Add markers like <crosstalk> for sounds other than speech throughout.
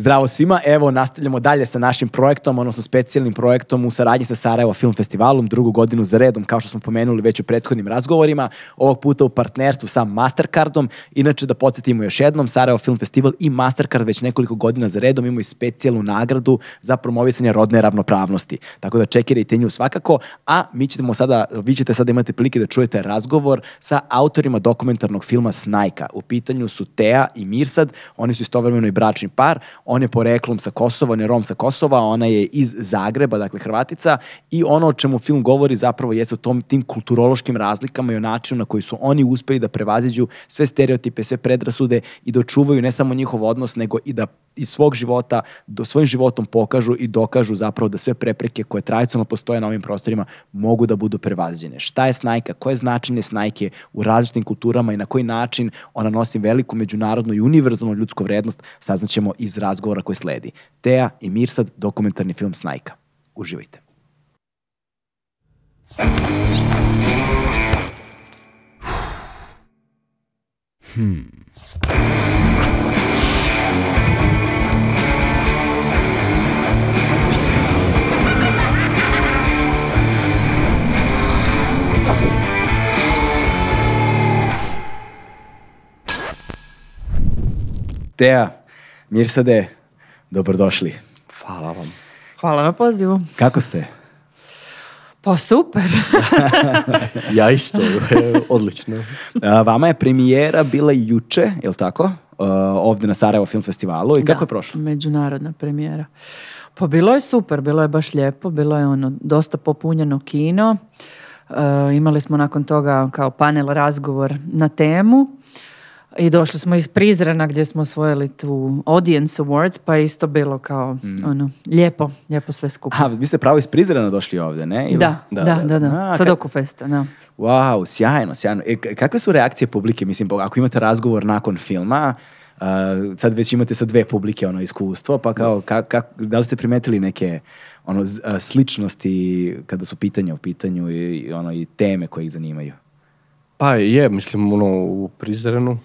Zdravo svima, evo nastavljamo dalje sa našim projektom, odnosno specijalnim projektom u saradnji sa Sarajevo Film Festivalom, drugu godinu za redom, kao što smo pomenuli već u prethodnim razgovorima, ovog puta u partnerstvu sa Mastercardom. Inače, da podsjetimo još jednom, Sarajevo Film Festival i Mastercard već nekoliko godina za redom imaju specijalnu nagradu za promovisanje rodne ravnopravnosti. Tako da čekirajte nju svakako, a mi ćemo sada, vi ćete sada imati prilike da čujete razgovor sa autorima dokumentarnog filma Snajka. U pitanju su Tea i Mirsad, oni su istovremeno i bračni par, on je poreklom sa Kosova, on je Rom sa Kosova, ona je iz Zagreba, dakle Hrvatica i ono o čemu film govori zapravo jeste o tom, tim kulturološkim razlikama i o načinu na koji su oni uspeli da prevaziđu sve stereotipe, sve predrasude i da očuvaju ne samo njihov odnos, nego i da iz svog života, do svojim životom pokažu i dokažu zapravo da sve prepreke koje tradicionalno postoje na ovim prostorima mogu da budu prevaziđene. Šta je snajka? Koje je značenje snajke u različitim kulturama i na koji način ona nosi veliku međunarodnu i univerzalnu ljudsku vrednost, saznaćemo iz razgovora koji sledi. Teja i Mirsad, dokumentarni film Snajka. Uživajte. Hmm. Teja, Mirsade, dobrodošli. Hvala vam. Hvala na pozivu. Kako ste? Pa super. <laughs> ja isto, odlično. Vama je premijera bila juče, je li tako? Ovdje na Sarajevo Film Festivalu i kako je prošlo? međunarodna premijera. Pa bilo je super, bilo je baš lijepo, bilo je ono dosta popunjeno kino. imali smo nakon toga kao panel razgovor na temu i došli smo iz Prizrena gdje smo osvojili tu Audience Award, pa je isto bilo kao mm. ono, lijepo, lijepo sve skupo. A, vi ste pravo iz Prizrena došli ovdje, ne? Da, da, da, da, da. sa Dokufesta, da. Wow, sjajno, sjajno. E, kakve su reakcije publike? Mislim, ako imate razgovor nakon filma, uh, sad već imate sa dve publike ono iskustvo, pa kao, ka, ka, da li ste primetili neke ono, sličnosti kada su pitanja u pitanju i, ono, i teme koje ih zanimaju? Pa je, mislim, ono, u Prizrenu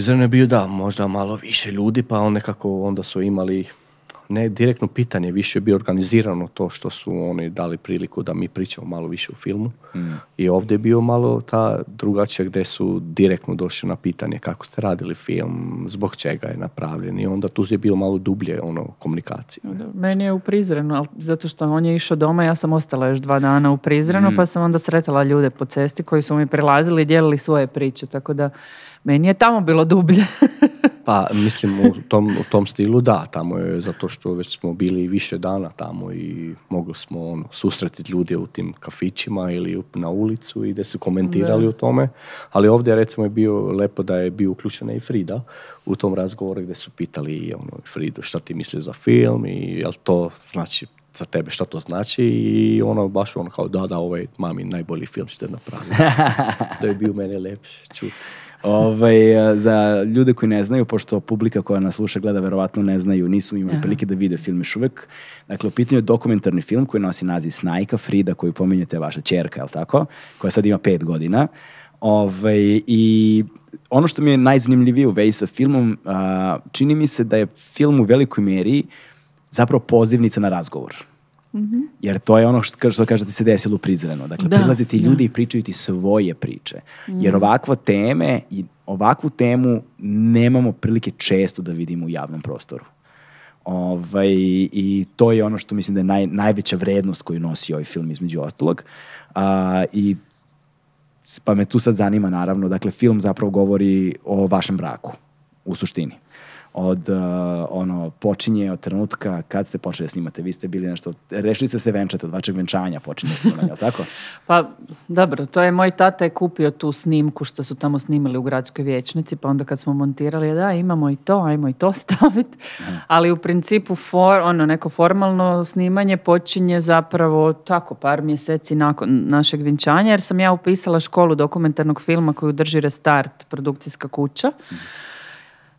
Prizren je bio da, možda malo više ljudi, pa on nekako onda su imali ne direktno pitanje, više je bio organizirano to što su oni dali priliku da mi pričamo malo više u filmu. Mm. I ovdje je bio malo ta drugačija gdje su direktno došli na pitanje kako ste radili film, zbog čega je napravljen i onda tu je bilo malo dublje ono komunikacije. Meni je u Prizrenu, zato što on je išao doma, ja sam ostala još dva dana u Prizrenu, mm. pa sam onda sretala ljude po cesti koji su mi prilazili i dijelili svoje priče, tako da meni je tamo bilo dublje. <laughs> pa mislim u tom, u tom stilu da, tamo je zato što već smo bili više dana tamo i mogli smo ono, susretiti ljude u tim kafićima ili na ulicu i da su komentirali o tome. Ali ovdje recimo je bio lepo da je bio uključena i Frida u tom razgovoru gdje su pitali ono, Fridu šta ti misliš za film i jel to znači za tebe šta to znači i ono baš ono kao da da ovaj mami najbolji film što je napravio. <laughs> da je bio mene lepše čuti. Ovaj, za ljude koji ne znaju, pošto publika koja nas sluša gleda verovatno ne znaju, nisu imali prilike da vide film još uvek. Dakle, u pitanju je dokumentarni film koji nosi naziv Snajka, Frida, koju pominjete vaša čerka, je tako? Koja sad ima pet godina. Ovaj, I ono što mi je najzanimljivije u vezi sa filmom, čini mi se da je film u velikoj mjeri zapravo pozivnica na razgovor. Mm-hmm. Jer to je ono što, što kažete se desilo u Prizrenu. Dakle, da, prilaze ti ljudi i pričaju ti svoje priče. Mm. Jer ovakve teme i ovakvu temu nemamo prilike često da vidimo u javnom prostoru. Ovaj, I to je ono što mislim da je naj, najveća vrednost koju nosi ovaj film između ostalog. A, I pa me tu sad zanima naravno, dakle film zapravo govori o vašem braku u suštini od uh, ono počinje od trenutka kad ste počeli da snimate. Vi ste bili nešto, rešili ste se venčati od vašeg venčanja počinje snimanje, tako? <laughs> Pa dobro, to je moj tata je kupio tu snimku što su tamo snimali u gradskoj vijećnici, pa onda kad smo montirali, da, imamo i to, ajmo i to <laughs> staviti. Ali u principu for, ono neko formalno snimanje počinje zapravo tako par mjeseci nakon našeg venčanja, jer sam ja upisala školu dokumentarnog filma koju drži Restart, produkcijska kuća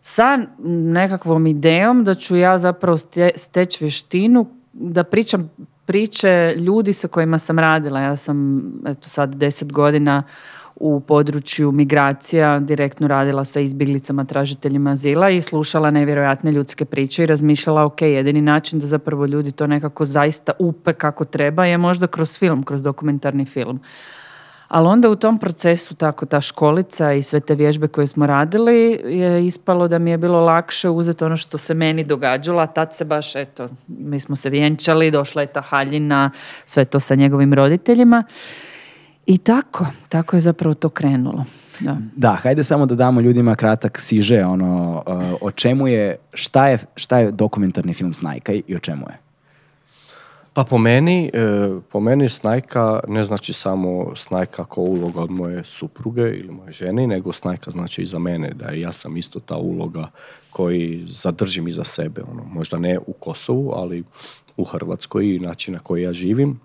sa nekakvom idejom da ću ja zapravo steći vještinu da pričam priče ljudi sa kojima sam radila. Ja sam eto sad deset godina u području migracija, direktno radila sa izbjeglicama, tražiteljima azila i slušala nevjerojatne ljudske priče i razmišljala, ok, jedini način da zapravo ljudi to nekako zaista upe kako treba je možda kroz film, kroz dokumentarni film. Ali onda u tom procesu tako ta školica i sve te vježbe koje smo radili je ispalo da mi je bilo lakše uzeti ono što se meni događalo, a tad se baš, eto, mi smo se vjenčali, došla je ta haljina, sve to sa njegovim roditeljima. I tako, tako je zapravo to krenulo. Da. Da, hajde samo da damo ljudima kratak siže, ono, o čemu je, šta je, šta je dokumentarni film Snajka i o čemu je? Pa po meni, e, po meni snajka ne znači samo snajka kao uloga od moje supruge ili moje žene, nego snajka znači i za mene, da ja sam isto ta uloga koji zadržim iza sebe. Ono, možda ne u Kosovu, ali u Hrvatskoj i način na koji ja živim.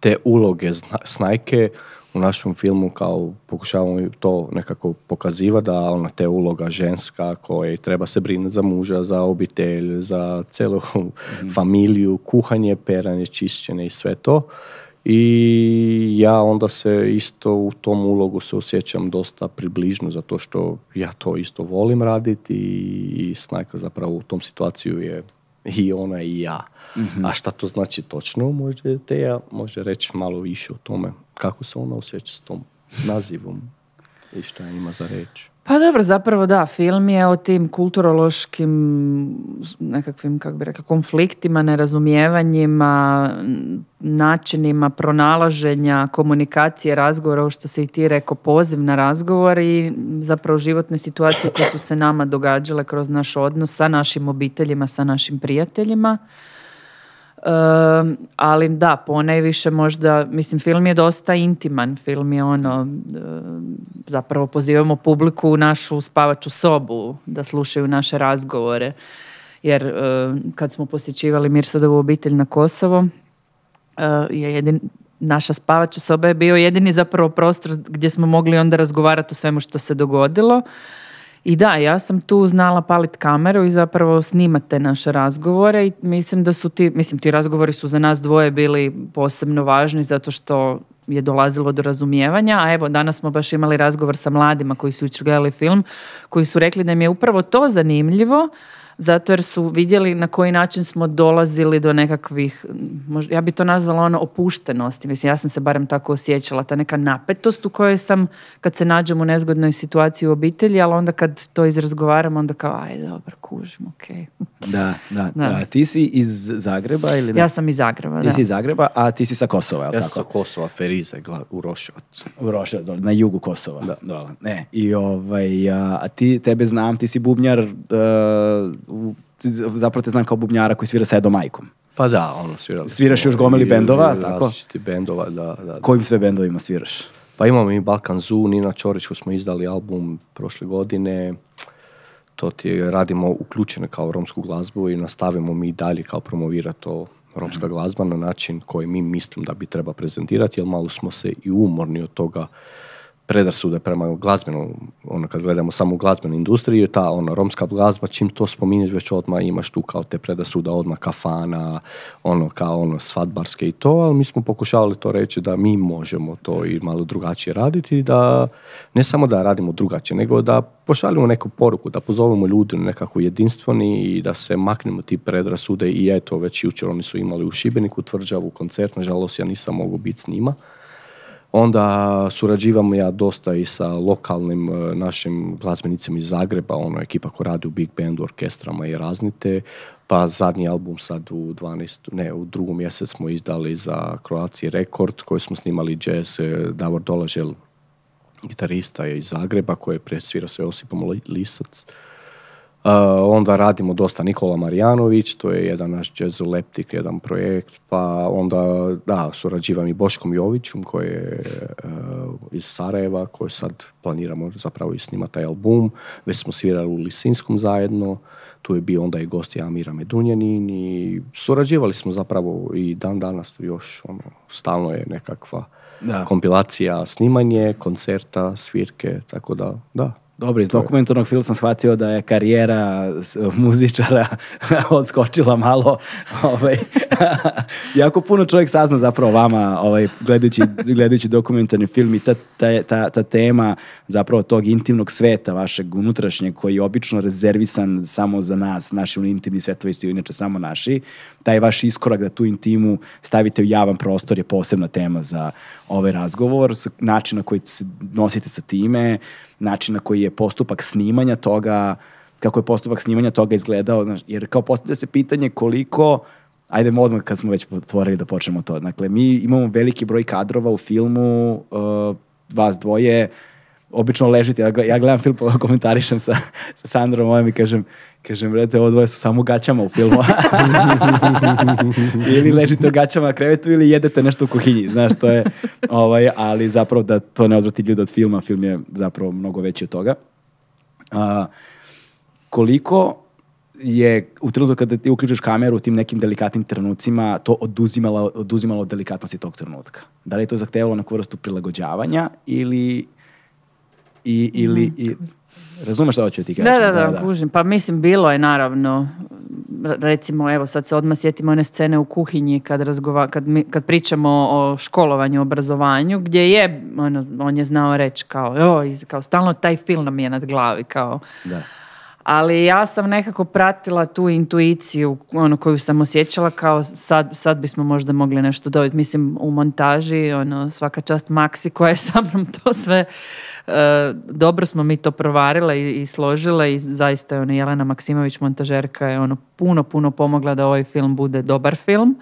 Te uloge snajke u našem filmu kao pokušavamo to nekako pokazivati da ona te uloga ženska koja treba se brinuti za muža, za obitelj, za celu mhm. familiju, kuhanje, peranje, čišćenje i sve to. I ja onda se isto u tom ulogu se osjećam dosta približno zato što ja to isto volim raditi i, i Snajka zapravo u tom situaciju je i ona i ja. Mhm. A šta to znači točno, može Teja može reći malo više o tome kako se ona osjeća s tom nazivom i šta ima za reći. Pa dobro, zapravo da, film je o tim kulturološkim nekakvim, kako bi rekla, konfliktima, nerazumijevanjima, načinima pronalaženja, komunikacije, razgovora, ovo što se i ti rekao, poziv na razgovor i zapravo životne situacije koje su se nama događale kroz naš odnos sa našim obiteljima, sa našim prijateljima ali da, ponajviše možda, mislim, film je dosta intiman, film je ono, zapravo pozivamo publiku u našu spavaču sobu da slušaju naše razgovore, jer kad smo posjećivali Mirsadovu obitelj na Kosovo, je jedin, naša spavača soba je bio jedini zapravo prostor gdje smo mogli onda razgovarati o svemu što se dogodilo. I da, ja sam tu znala palit kameru i zapravo snimate naše razgovore i mislim da su ti, mislim ti razgovori su za nas dvoje bili posebno važni zato što je dolazilo do razumijevanja, a evo danas smo baš imali razgovor sa mladima koji su jučer film, koji su rekli da im je upravo to zanimljivo, zato jer su vidjeli na koji način smo dolazili do nekakvih, ja bi to nazvala ono opuštenosti, mislim ja sam se barem tako osjećala, ta neka napetost u kojoj sam kad se nađem u nezgodnoj situaciji u obitelji, ali onda kad to izrazgovaram, onda kao aj dobro, kužim, ok. <laughs> Da, da, da. Ti si iz Zagreba ili ne? Ja sam iz Zagreba, Ti si iz Zagreba, a ti si sa Kosova, je li ja tako? sa Kosova, Ferize, u Roševac. U Roševac, na jugu Kosova. Da. Dole. Ne, i ovaj, a, ti, tebe znam, ti si bubnjar uh, zapravo te znam kao bubnjara koji svira sa Edom Majkom. Pa da, ono svira. Sviraš još gomeli bendova, tako? Različiti bendova, da, da. Kojim sve bendovima sviraš? Pa imamo i Balkan Zoo, Nina Čoriću smo izdali album prošle godine. To ti radimo uključeno kao romsku glazbu i nastavimo mi dalje kao promovirati to romska glazba na način koji mi mislim da bi treba prezentirati, jer malo smo se i umorni od toga predrasude prema glazbenom, ono kad gledamo samo glazbenu industriju, ta ono romska glazba, čim to spominješ već odmah imaš tu kao te predrasuda, odmah kafana, ono kao ono svadbarske i to, ali mi smo pokušavali to reći da mi možemo to i malo drugačije raditi, da ne samo da radimo drugačije, nego da pošaljemo neku poruku, da pozovemo ljude na nekako jedinstveni i da se maknemo ti predrasude i eto, već jučer oni su imali u Šibeniku tvrđavu koncert, nažalost ja nisam mogao biti s njima, Onda surađivam ja dosta i sa lokalnim e, našim glazbenicima iz Zagreba, ono ekipa koja radi u big bandu, orkestrama i raznite. Pa zadnji album sad u 12, ne, u drugom mjesec smo izdali za Croatia Rekord koji smo snimali jazz e, Davor Dolažel, gitarista je iz Zagreba koji je presvira sve Osipom Lisac. Uh, onda radimo dosta Nikola Marijanović, to je jedan naš leptik, jedan projekt, pa onda da, surađivam i Boškom Jovićom koji je uh, iz Sarajeva, koji sad planiramo zapravo i snimati taj album. Već smo svirali u Lisinskom zajedno, tu je bio onda i gost Amira Medunjanin i surađivali smo zapravo i dan danas još ono, stalno je nekakva kompilacija snimanje, koncerta, svirke, tako da da, Dobro, iz dokumentarnog filma sam shvatio da je karijera muzičara <laughs> odskočila malo. <laughs> Ovaj, <laughs> jako puno čovjek sazna zapravo vama ovaj, gledajući, gledajući dokumentarni film i ta, ta, ta, ta tema zapravo tog intimnog sveta vašeg unutrašnjeg koji je obično rezervisan samo za nas, naši intimni svetovi su inače samo naši. Taj vaš iskorak da tu intimu stavite u javan prostor je posebna tema za ovaj razgovor, način na koji se nosite sa time, način na koji je postupak snimanja toga, kako je postupak snimanja toga izgledao, znaš, jer kao postavlja se pitanje koliko Ajdemo odmah kad smo već otvorili da počnemo to. Dakle, mi imamo veliki broj kadrova u filmu, uh, vas dvoje, obično ležite, ja, ja gledam film, <laughs> komentarišem sa, sa Sandrom mojom i kažem, kažem, brate, ovo dvoje su samo gaćama u filmu. <laughs> ili ležite u gaćama na krevetu ili jedete nešto u kuhinji, znaš, to je, ovaj, ali zapravo da to ne odvrati ljude od filma, film je zapravo mnogo veći od toga. A, koliko je u trenutku kada ti uključiš kameru u tim nekim delikatnim trenucima to oduzimalo, oduzimalo od delikatnosti tog trenutka? Da li je to zahtevalo neku vrstu prilagođavanja ili i, ili i, razumeš šta hoću ti kažem? Da, da, da, kužim. Pa mislim, bilo je naravno, recimo, evo sad se odmah sjetimo one scene u kuhinji kad, razgova, kad, mi, kad pričamo o školovanju, obrazovanju, gdje je, ono, on je znao reći kao, joj, kao stalno taj film nam je nad glavi, kao, Da. ali ja sam nekako pratila tu intuiciju ono, koju sam osjećala kao sad, sad bismo možda mogli nešto dobiti. Mislim, u montaži, ono, svaka čast Maksi koja je <laughs> sa mnom to sve dobro smo mi to provarile i, i složile i zaista je ono, Jelena Maksimović, montažerka, je ono puno, puno pomogla da ovaj film bude dobar film.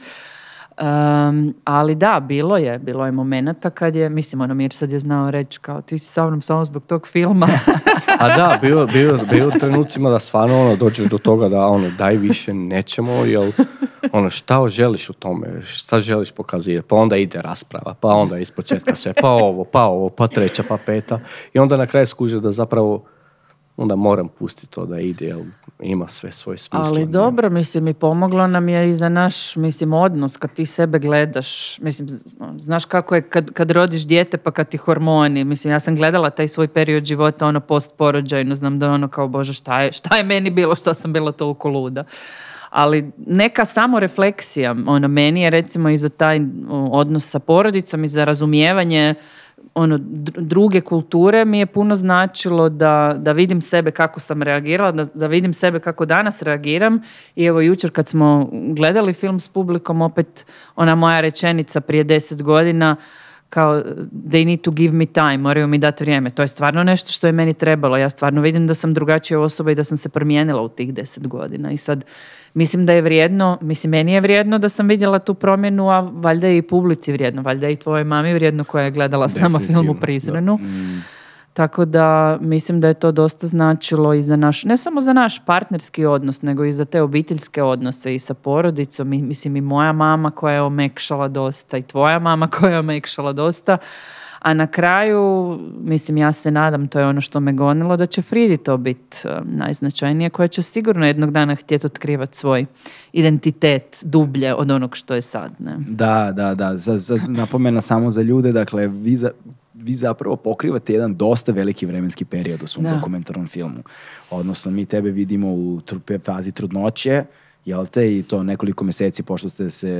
Um, ali da, bilo je, bilo je momenata kad je, mislim, ono, Mirsad je znao reći kao ti si sa mnom samo zbog tog filma. <laughs> A da, bio, bio, bio trenucima da stvarno ono, dođeš do toga da ono, daj više nećemo, jel? Ono, šta želiš u tome, šta želiš pokazivati, pa onda ide rasprava, pa onda iz početka sve, pa ovo, pa ovo, pa treća, pa peta. I onda na kraju skuže da zapravo onda moram pustiti to da ide, jel ima sve svoj smisla. Ali dobro, mislim, i pomoglo nam je i za naš, mislim, odnos, kad ti sebe gledaš, mislim, znaš kako je kad, kad rodiš dijete pa kad ti hormoni, mislim, ja sam gledala taj svoj period života, ono, post-porođajno, znam da je ono kao, bože, šta je, šta je meni bilo, što sam bila toliko luda. Ali neka samo refleksija, ono, meni je recimo i za taj odnos sa porodicom i za razumijevanje ono, dr- druge kulture mi je puno značilo da, da vidim sebe kako sam reagirala, da, da vidim sebe kako danas reagiram. I evo jučer kad smo gledali film s publikom opet ona moja rečenica prije deset godina kao they need to give me time, moraju mi dati vrijeme. To je stvarno nešto što je meni trebalo. Ja stvarno vidim da sam drugačija osoba i da sam se promijenila u tih deset godina. I sad mislim da je vrijedno, mislim meni je vrijedno da sam vidjela tu promjenu, a valjda je i publici vrijedno, valjda je i tvojoj mami vrijedno koja je gledala s nama film u Definitivno, da. Prizrenu. Tako da mislim da je to dosta značilo i za naš, ne samo za naš partnerski odnos, nego i za te obiteljske odnose i sa porodicom. I, mislim i moja mama koja je omekšala dosta i tvoja mama koja je omekšala dosta. A na kraju, mislim, ja se nadam, to je ono što me gonilo, da će Fridi to biti eh, najznačajnije, koja će sigurno jednog dana htjeti otkrivati svoj identitet dublje od onog što je sad. Ne? Da, da, da. Za, za, napomena samo za ljude, dakle, vi, za, vi zapravo pokrivate jedan dosta veliki vremenski period u svom Da. dokumentarnom filmu. Odnosno, mi tebe vidimo u fazi trudnoće, jel te, i to nekoliko meseci pošto ste se,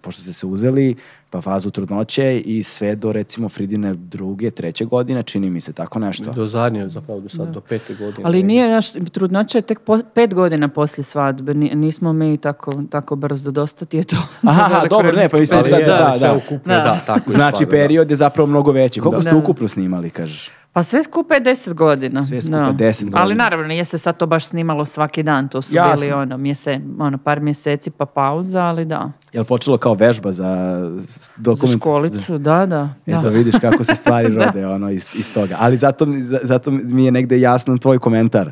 pošto ste se uzeli, pa fazu trudnoće i sve do recimo Fridine druge, treće godine, čini mi se tako nešto. Do zadnje, zapravo do sad, do pete godine. Ali nije, naš, trudnoća je tek po- pet godina poslije svadbe. Ni- nismo mi tako, tako brzo, dosta ti je to. <laughs> Aha, dobro, ne, pa mislim sad, je, da, sve da. ukupno, Da. da, tako Znači, da. period je zapravo mnogo veći. Koliko ste Da. ukupno snimali, kažeš? Pa sve skupa je deset godina. Sve skupa da. 10 godina. Ali naravno, nije se sad to baš snimalo svaki dan. To su Jasno. bili ono, mjese, ono, par mjeseci pa pauza, ali da. Je li počelo kao vežba za s- Za dokument? školicu, da, da. Eto, da. vidiš kako se stvari <laughs> rode ono, iz, iz toga. Ali zato, zato mi je negde jasan tvoj komentar.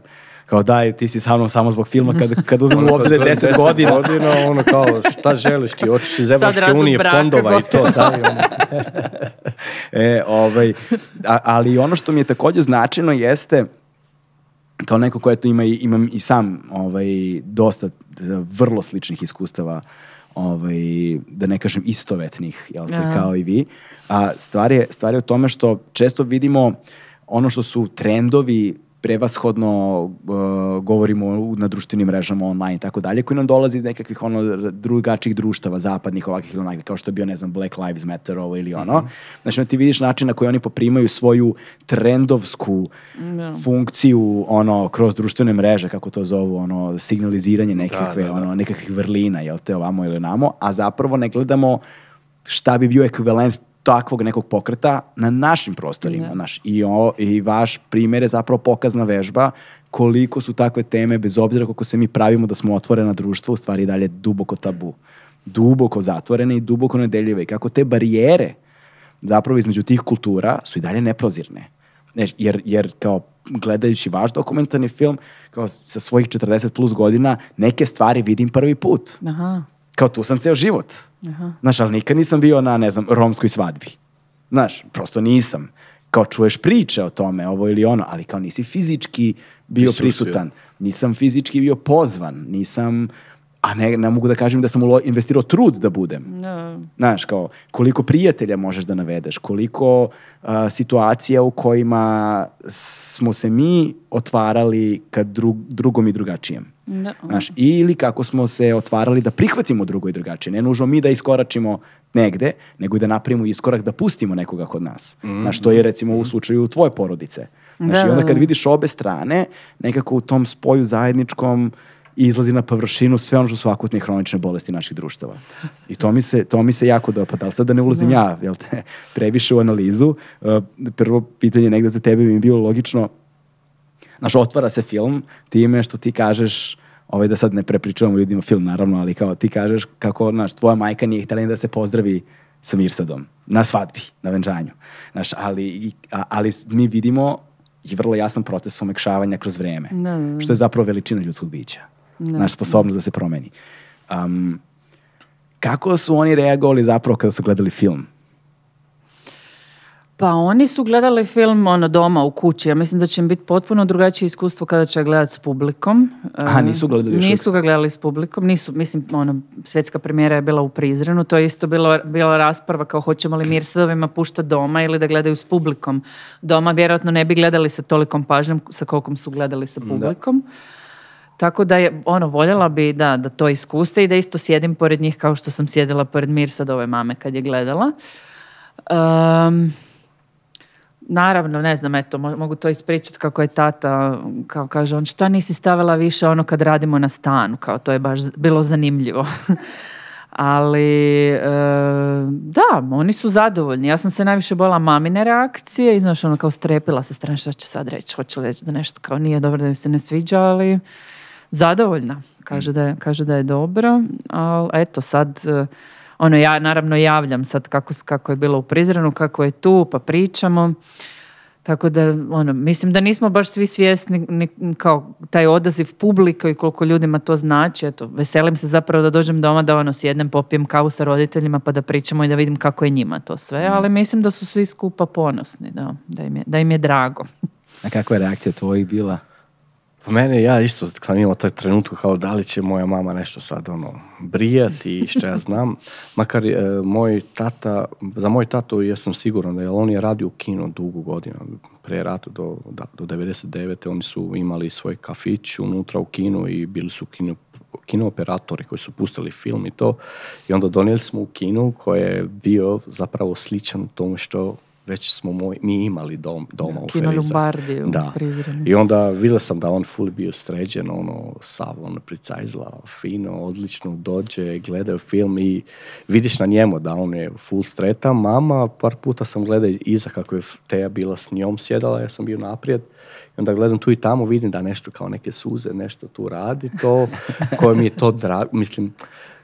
Kao daj, ti si sa mnom samo zbog filma, kad, kad uzmemo u <laughs> obzir da je 10 godina. godina, ono kao, šta želiš ti, hoćeš iz Evropske unije braka, fondova i to, gotovo. daj, ono. <laughs> E, ovaj, a- ali ono što mi je također značajno jeste kao neko ko eto ima i, imam i sam ovaj, dosta e, vrlo sličnih iskustava ovaj, da ne kažem istovetnih, jel te, kao i vi. A stvar je, stvar je u tome što često vidimo ono što su trendovi prevashodno uh, govorimo na društvenim mrežama online i tako dalje, koji nam dolazi iz nekakvih ono drugačijih društava, zapadnih, ovakvih ili onakvih, kao što je bio, ne znam, Black Lives Matter ovo ili ono. Znači, onda ti vidiš način na koji oni poprimaju svoju trendovsku funkciju, ono, kroz društvene mreže, kako to zovu, ono, signaliziranje nekakve, da, da. ono, nekakvih vrlina, jel te, ovamo ili namo, a zapravo ne gledamo šta bi bio ekvivalent takvog nekog pokreta na našim prostorima. Naš. I, o, I vaš primjer je zapravo pokazna vežba koliko su takve teme, bez obzira koliko se mi pravimo da smo otvorena društvo, u stvari dalje duboko tabu. Duboko zatvorene i duboko nedeljive. I kako te barijere zapravo između tih kultura su i dalje neprozirne. Jer, jer kao gledajući vaš dokumentarni film, kao sa svojih 40 plus godina, neke stvari vidim prvi put Aha. Kao tu sam ceo život. Znaš, ali nikad nisam bio na, ne znam, romskoj svadbi. Znaš, prosto nisam. Kao čuješ priče o tome, ovo ili ono, ali kao nisi fizički bio Prisustio. prisutan. Nisam fizički bio pozvan. Nisam, a ne, ne mogu da kažem da sam ulo- investirao trud da budem. Da. Znaš, kao, koliko prijatelja možeš da navedeš, koliko a, situacija u kojima smo se mi otvarali ka dru- drugom i drugačijem. Da. Znaš, ili kako smo se otvarali da prihvatimo drugo i drugačije. Ne nužno mi da iskoračimo negde, nego i da napravimo iskorak da pustimo nekoga kod nas. Znaš, to je recimo u slučaju tvoje porodice. Znaš, Da, i onda da, kad vidiš obe strane, nekako u tom spoju zajedničkom izlazi na površinu sve ono što su akutne i hronične bolesti naših društava. I to mi se, to mi se jako dopada. Ali sad da ne ulazim ja, jel te, <laughs> previše u analizu. Uh, prvo pitanje negde za tebe bi mi bilo logično, Znaš, otvara se film time što ti kažeš, ovaj da sad ne prepričavamo ljudima film naravno, ali kao ti kažeš kako, znaš, tvoja majka nije htjela da se pozdravi sa Mirsadom na svadbi, na venčanju. Znaš, ali, i- a- ali mi vidimo i vrlo jasan proces omekšavanja kroz vreme, Da, da, da. što je zapravo veličina ljudskog bića. Naš sposobnost da se promeni. Um, kako su oni reagovali zapravo kada su gledali film? Pa oni su gledali film ono doma u kući. Ja mislim da će im biti potpuno drugačije iskustvo kada će gledati s publikom. Aha, E, nisu gledali još Nisu ga gledali s publikom. Nisu, mislim, ono, svjetska premijera je bila u Prizrenu. To je isto bilo, bila rasprava kao hoćemo li Mirsadovima puštati doma ili da gledaju s publikom. Doma vjerojatno ne bi gledali sa tolikom pažnjom sa kolikom su gledali sa publikom. Tako da je, ono, voljela bi da, da to iskuse i da isto sjedim pored njih kao što sam sjedila pored Mirsadove mame kad je gledala. Um, Naravno, ne znam, eto, mo- mogu to ispričati kako je tata, kao kaže on, šta nisi stavila više ono kad radimo na stanu, kao to je baš bilo zanimljivo. <laughs> Ali, e, da, oni su zadovoljni. Ja sam se najviše bojala mamine reakcije i znaš, ono kao strepila se strane šta će sad reći, hoće li reći da nešto kao nije dobro da mi se ne sviđa, ali zadovoljna. Kaže da je, kaže da je dobro, ali eto sad, e, ono ja naravno javljam sad kako, kako je bilo u Prizrenu, kako je tu, pa pričamo. Tako da, ono, mislim da nismo baš svi svjesni ni, kao taj odaziv publike i koliko ljudima to znači. Eto, veselim se zapravo da dođem doma da ono sjednem, popijem kavu sa roditeljima pa da pričamo i da vidim kako je njima to sve. Ali mislim da su svi skupa ponosni, da, da, im, je, da im je drago. A kakva je reakcija tvojih bila? Po mene ja isto sam imao taj trenutku kao da li će moja mama nešto sad ono brijati i što ja znam. <laughs> Makar e, moj tata, za moj tatu ja sam siguran da je on je radio u kino dugo godina. Prije rata do, da, do 99. oni su imali svoj kafić unutra u kinu i bili su kino, kino operatori koji su pustili film i to. I onda donijeli smo u kinu koji je bio zapravo sličan tomu što već smo moj, mi imali dom, doma u Kino Feriza. Lombardi u Da. I onda vidio sam da on full bio sređen, ono, sav, ono, pricajzla, fino, odlično, dođe, gledaju film i vidiš na njemu da on je full sretan. Mama, par puta sam gledao iza kako je Teja bila s njom sjedala, ja sam bio naprijed. I onda gledam tu i tamo, vidim da nešto kao neke suze, nešto tu radi, to, <laughs> koje mi je to drago, mislim,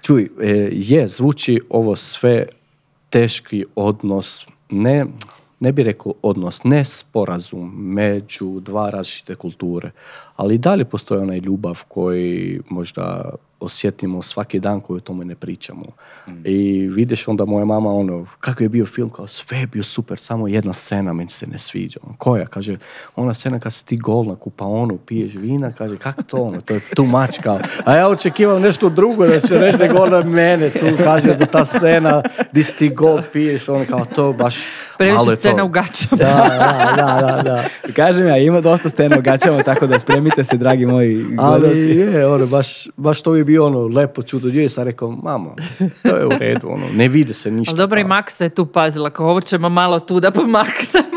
čuj, e, je, zvuči ovo sve teški odnos, ne, ne bi rekao odnos, ne sporazum među dva različite kulture, ali i dalje postoji onaj ljubav koji možda osjetimo svaki dan koji o tome ne pričamo. I vidiš onda moja mama ono, kako je bio film, kao sve je bio super, samo jedna scena meni se ne sviđa. On, koja? Kaže, ona scena kad si ti gol na kupaonu, piješ vina, kaže, kako to ono, to je much kao. A ja očekivam nešto drugo da će reći nego ona mene tu, kaže da ta scena di si ti gol piješ, ono kao to baš Previše scena u gačama. Da, da, da, da, da. Kažem ja, ima dosta scena u gaćama, tako da spremite se, dragi moji Ali gledalci. je, ono, baš, baš to bi bio ono lepo čudo. Gdje sam rekao, mamo, to je u redu, ono, ne vidi se ništa. Ali dobro i Pa- Maksa je tu pazila, kao ovo ćemo malo tu da pomaknemo.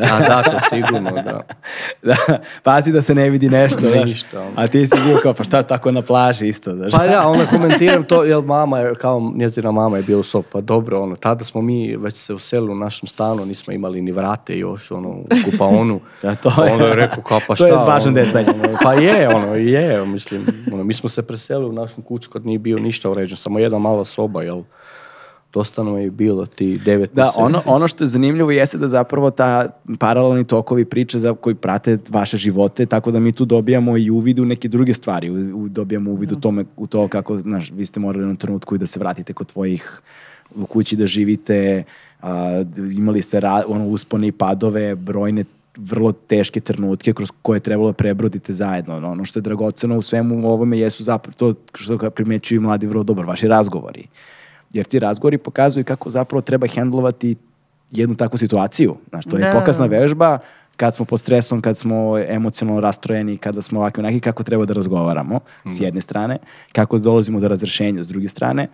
A da, to sigurno, da. <laughs> Da, pazi da se ne vidi nešto. znaš. Ništa, ono. A ti si bio kao, pa šta tako na plaži isto, znaš. Pa ja, onda komentiram to, jer mama je, kao njezina mama je bila u pa dobro, ono, tada smo mi već se uselili u našem stanu, nismo imali ni vrate još, ono, kupaonu. <laughs> Da, to je- onda je rekao, kao, pa to šta? je važan ono, detalj. ono, <laughs> pa je, ono, je, mislim, ono, mi smo se preselili u našu kuću kad nije bio ništa uređeno, samo jedna mala soba, jel, dosta nam je bilo ti devet Da, ono, ono što je zanimljivo jeste da zapravo ta paralelni tokovi priče za koji prate vaše živote, tako da mi tu dobijamo i uvid u neke druge stvari, u, u- dobijamo uvid u tome, u to kako, znaš, vi ste morali na trenutku i da se vratite kod tvojih u kući da živite, a, imali ste ra, ono, uspone i padove, brojne vrlo teške trenutke kroz koje je trebalo prebrodite zajedno. Ono- Ono što je dragoceno u svemu ovome jesu zapravo to što primećuju mladi vrlo dobro, vaši razgovori. Jer ti razgovori pokazuju kako zapravo treba hendlovati jednu takvu situaciju. Znaš, to je Da. pokazna vežba kad smo pod stresom, kad smo emocionalno rastrojeni, kada smo ovakvi onaki, kako treba da razgovaramo s jedne strane, kako dolazimo do razrešenja s druge strane,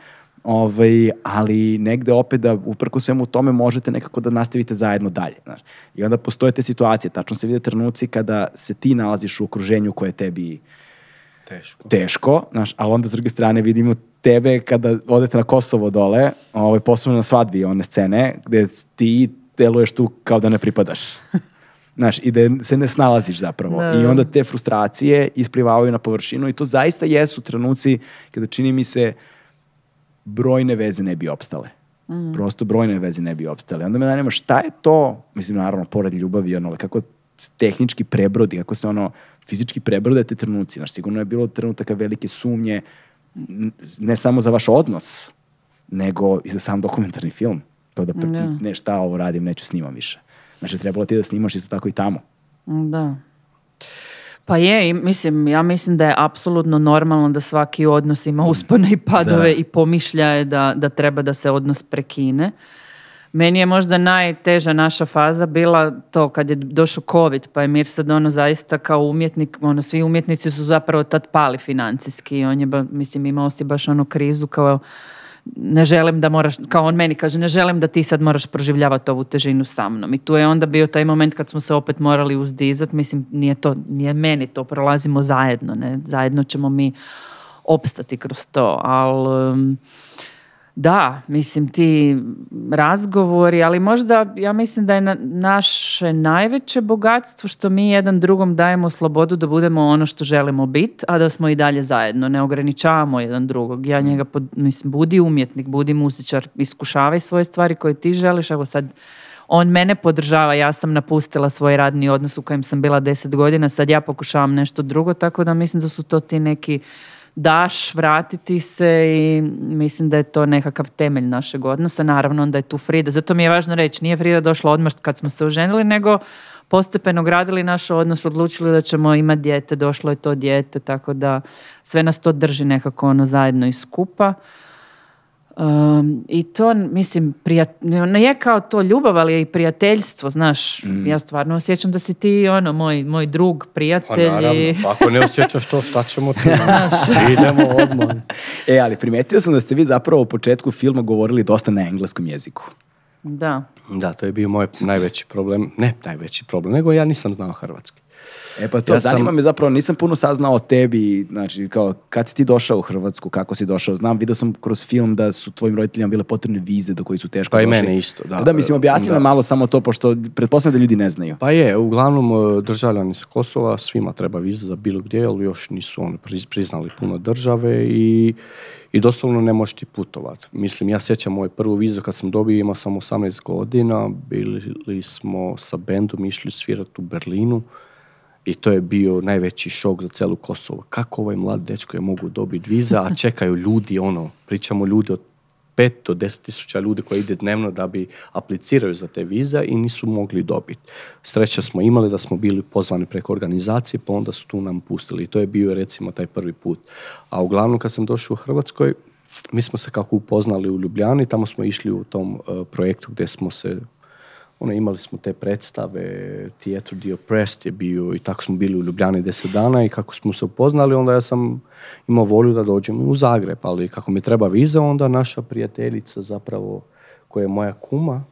ovaj, ali negde opet da uprko svemu tome možete nekako da nastavite zajedno dalje. Znaš. I onda postoje te situacije, tačno se vide trenuci kada se ti nalaziš u okruženju koje je tebi Teško. teško, znaš, ali onda s druge strane vidimo tebe kada odete na Kosovo dole, ovaj, posebno na svadbi one scene, gde ti deluješ tu kao da ne pripadaš. <laughs> Znaš, i da se ne snalaziš zapravo. Da, I da. onda te frustracije isplivavaju na površinu i to zaista jesu trenuci kada čini mi se brojne veze ne bi opstale. Prosto brojne veze ne bi opstale. Onda me zanima šta je to, mislim naravno pored ljubavi, ono, kako tehnički prebrodi, kako se ono fizički prebrode te trenuci. Znaš, sigurno je bilo trenutaka velike sumnje, ne samo za vaš odnos, nego i za sam dokumentarni film. To da, Da. ne šta ovo radim, neću snimam više. Znači, trebalo ti da snimaš isto tako i tamo. Da. Pa je, mislim, ja mislim da je apsolutno normalno da svaki odnos ima uspone i padove Da. i pomišljaje da, da treba da se odnos prekine. Meni je možda najteža naša faza bila to kad je došao covid, pa je Mirsad ono zaista kao umjetnik, ono svi umjetnici su zapravo tad pali financijski i on je, ba- mislim, imao si baš ono krizu kao ne želim da moraš, kao on meni kaže, ne želim da ti sad moraš proživljavati ovu težinu sa mnom. I tu je onda bio taj moment kad smo se opet morali uzdizat, mislim, nije to, nije meni to, prolazimo zajedno, ne, zajedno ćemo mi opstati kroz to, ali um, da, mislim ti razgovori, ali možda ja mislim da je na- naše najveće bogatstvo što mi jedan drugom dajemo slobodu da budemo ono što želimo biti, a da smo i dalje zajedno, ne ograničavamo jedan drugog. Ja njega, pod, mislim, budi umjetnik, budi muzičar, iskušavaj svoje stvari koje ti želiš, evo sad on mene podržava, ja sam napustila svoj radni odnos u kojem sam bila deset godina, sad ja pokušavam nešto drugo, tako da mislim da su to ti neki daš, vratiti se i mislim da je to nekakav temelj našeg odnosa. Naravno, onda je tu Frida. Zato mi je važno reći, nije Frida došla odmah kad smo se oženili, nego postepeno gradili naš odnos, odlučili da ćemo imati dijete, došlo je to dijete, tako da sve nas to drži nekako ono zajedno i skupa. Um, I to, mislim, prijat... ne je kao to ljubav, ali je i prijateljstvo, znaš. Ja stvarno osjećam da si ti, ono, moj, moj drug, Pa prijatelj. naravno, pa ako ne osjećaš to, šta ćemo tu? <laughs> Idemo odmah. <laughs> E, ali primetio sam da ste vi zapravo u početku filma govorili dosta na engleskom jeziku. Da. Da, to je bio moj najveći problem. Ne najveći problem, nego ja nisam znao hrvatski. E pa to, Ja sam- zanima me zapravo, nisam puno saznao o tebi, znači kao kad si ti došao u Hrvatsku, kako si došao, znam, vidio sam kroz film da su tvojim roditeljima bile potrebne vize do koji su teško Pa i došli. mene isto, da. Da, mislim, objasni Da. nam malo samo to, pošto pretpostavljam da ljudi ne znaju. Pa je, uglavnom e, državljani s Kosova, svima treba viza za bilo gdje, ali još nisu oni priz- priznali puno države i, i doslovno ne možeš ti putovat. Mislim, ja sjećam moju prvu vizu kad sam dobio, imao sam 18 godina, bili smo sa bendom, išli svirati u Berlinu i to je bio najveći šok za celu Kosovo. Kako ovaj mlad dečko je mogu dobiti viza, a čekaju ljudi, ono, pričamo ljudi od 5 do 10 tisuća ljudi koji ide dnevno da bi apliciraju za te vize i nisu mogli dobiti. Sreće smo imali da smo bili pozvani preko organizacije, pa onda su tu nam pustili. I to je bio recimo taj prvi put. A uglavnom kad sam došao u Hrvatskoj, mi smo se kako upoznali u Ljubljani, tamo smo išli u tom eh, projektu gdje smo se ono, imali smo te predstave, Theatre the Oppressed je bio i tako smo bili u Ljubljani deset dana i kako smo se upoznali, onda ja sam imao volju da dođem u Zagreb, ali kako mi treba viza, onda naša prijateljica zapravo, koja je moja kuma,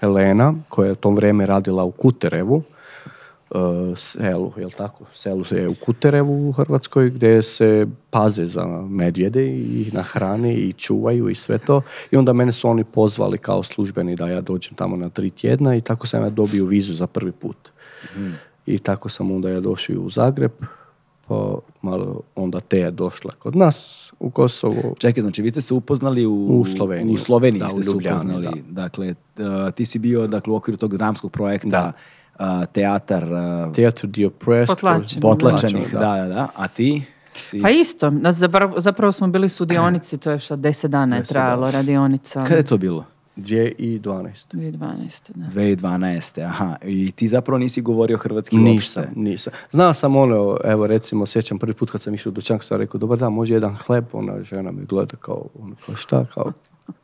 Helena, koja je u tom vrijeme radila u Kuterevu, selu, jel tako? Selu je u Kuterevu u Hrvatskoj gdje se paze za medvjede i na hrani i čuvaju i sve to. I onda mene su oni pozvali kao službeni da ja dođem tamo na tri tjedna i tako sam ja dobio vizu za prvi put. Mhm. I tako sam onda ja došao u Zagreb, pa malo onda te je došla kod nas u Kosovo. Čekaj, znači vi ste se upoznali u, u Sloveniji. U Sloveniji ste se upoznali. Dakle, ti si bio dakle, u okviru tog dramskog projekta uh, teatar... Uh, Teatru dio Potlačenih, da. da, da. A ti? Si... Pa isto, zapravo, zapravo smo bili sudionici, to je što deset dana je trajalo radionica. Kada je to bilo? 2012. 2012, da. 2012, aha. I ti zapravo nisi govorio hrvatski nisam, uopšte? Nisam, Znao sam ono, evo recimo, sjećam prvi put kad sam išao u dućan, sam rekao, dobar dan, može jedan hleb, ona žena mi gleda kao, ono, kao šta, kao,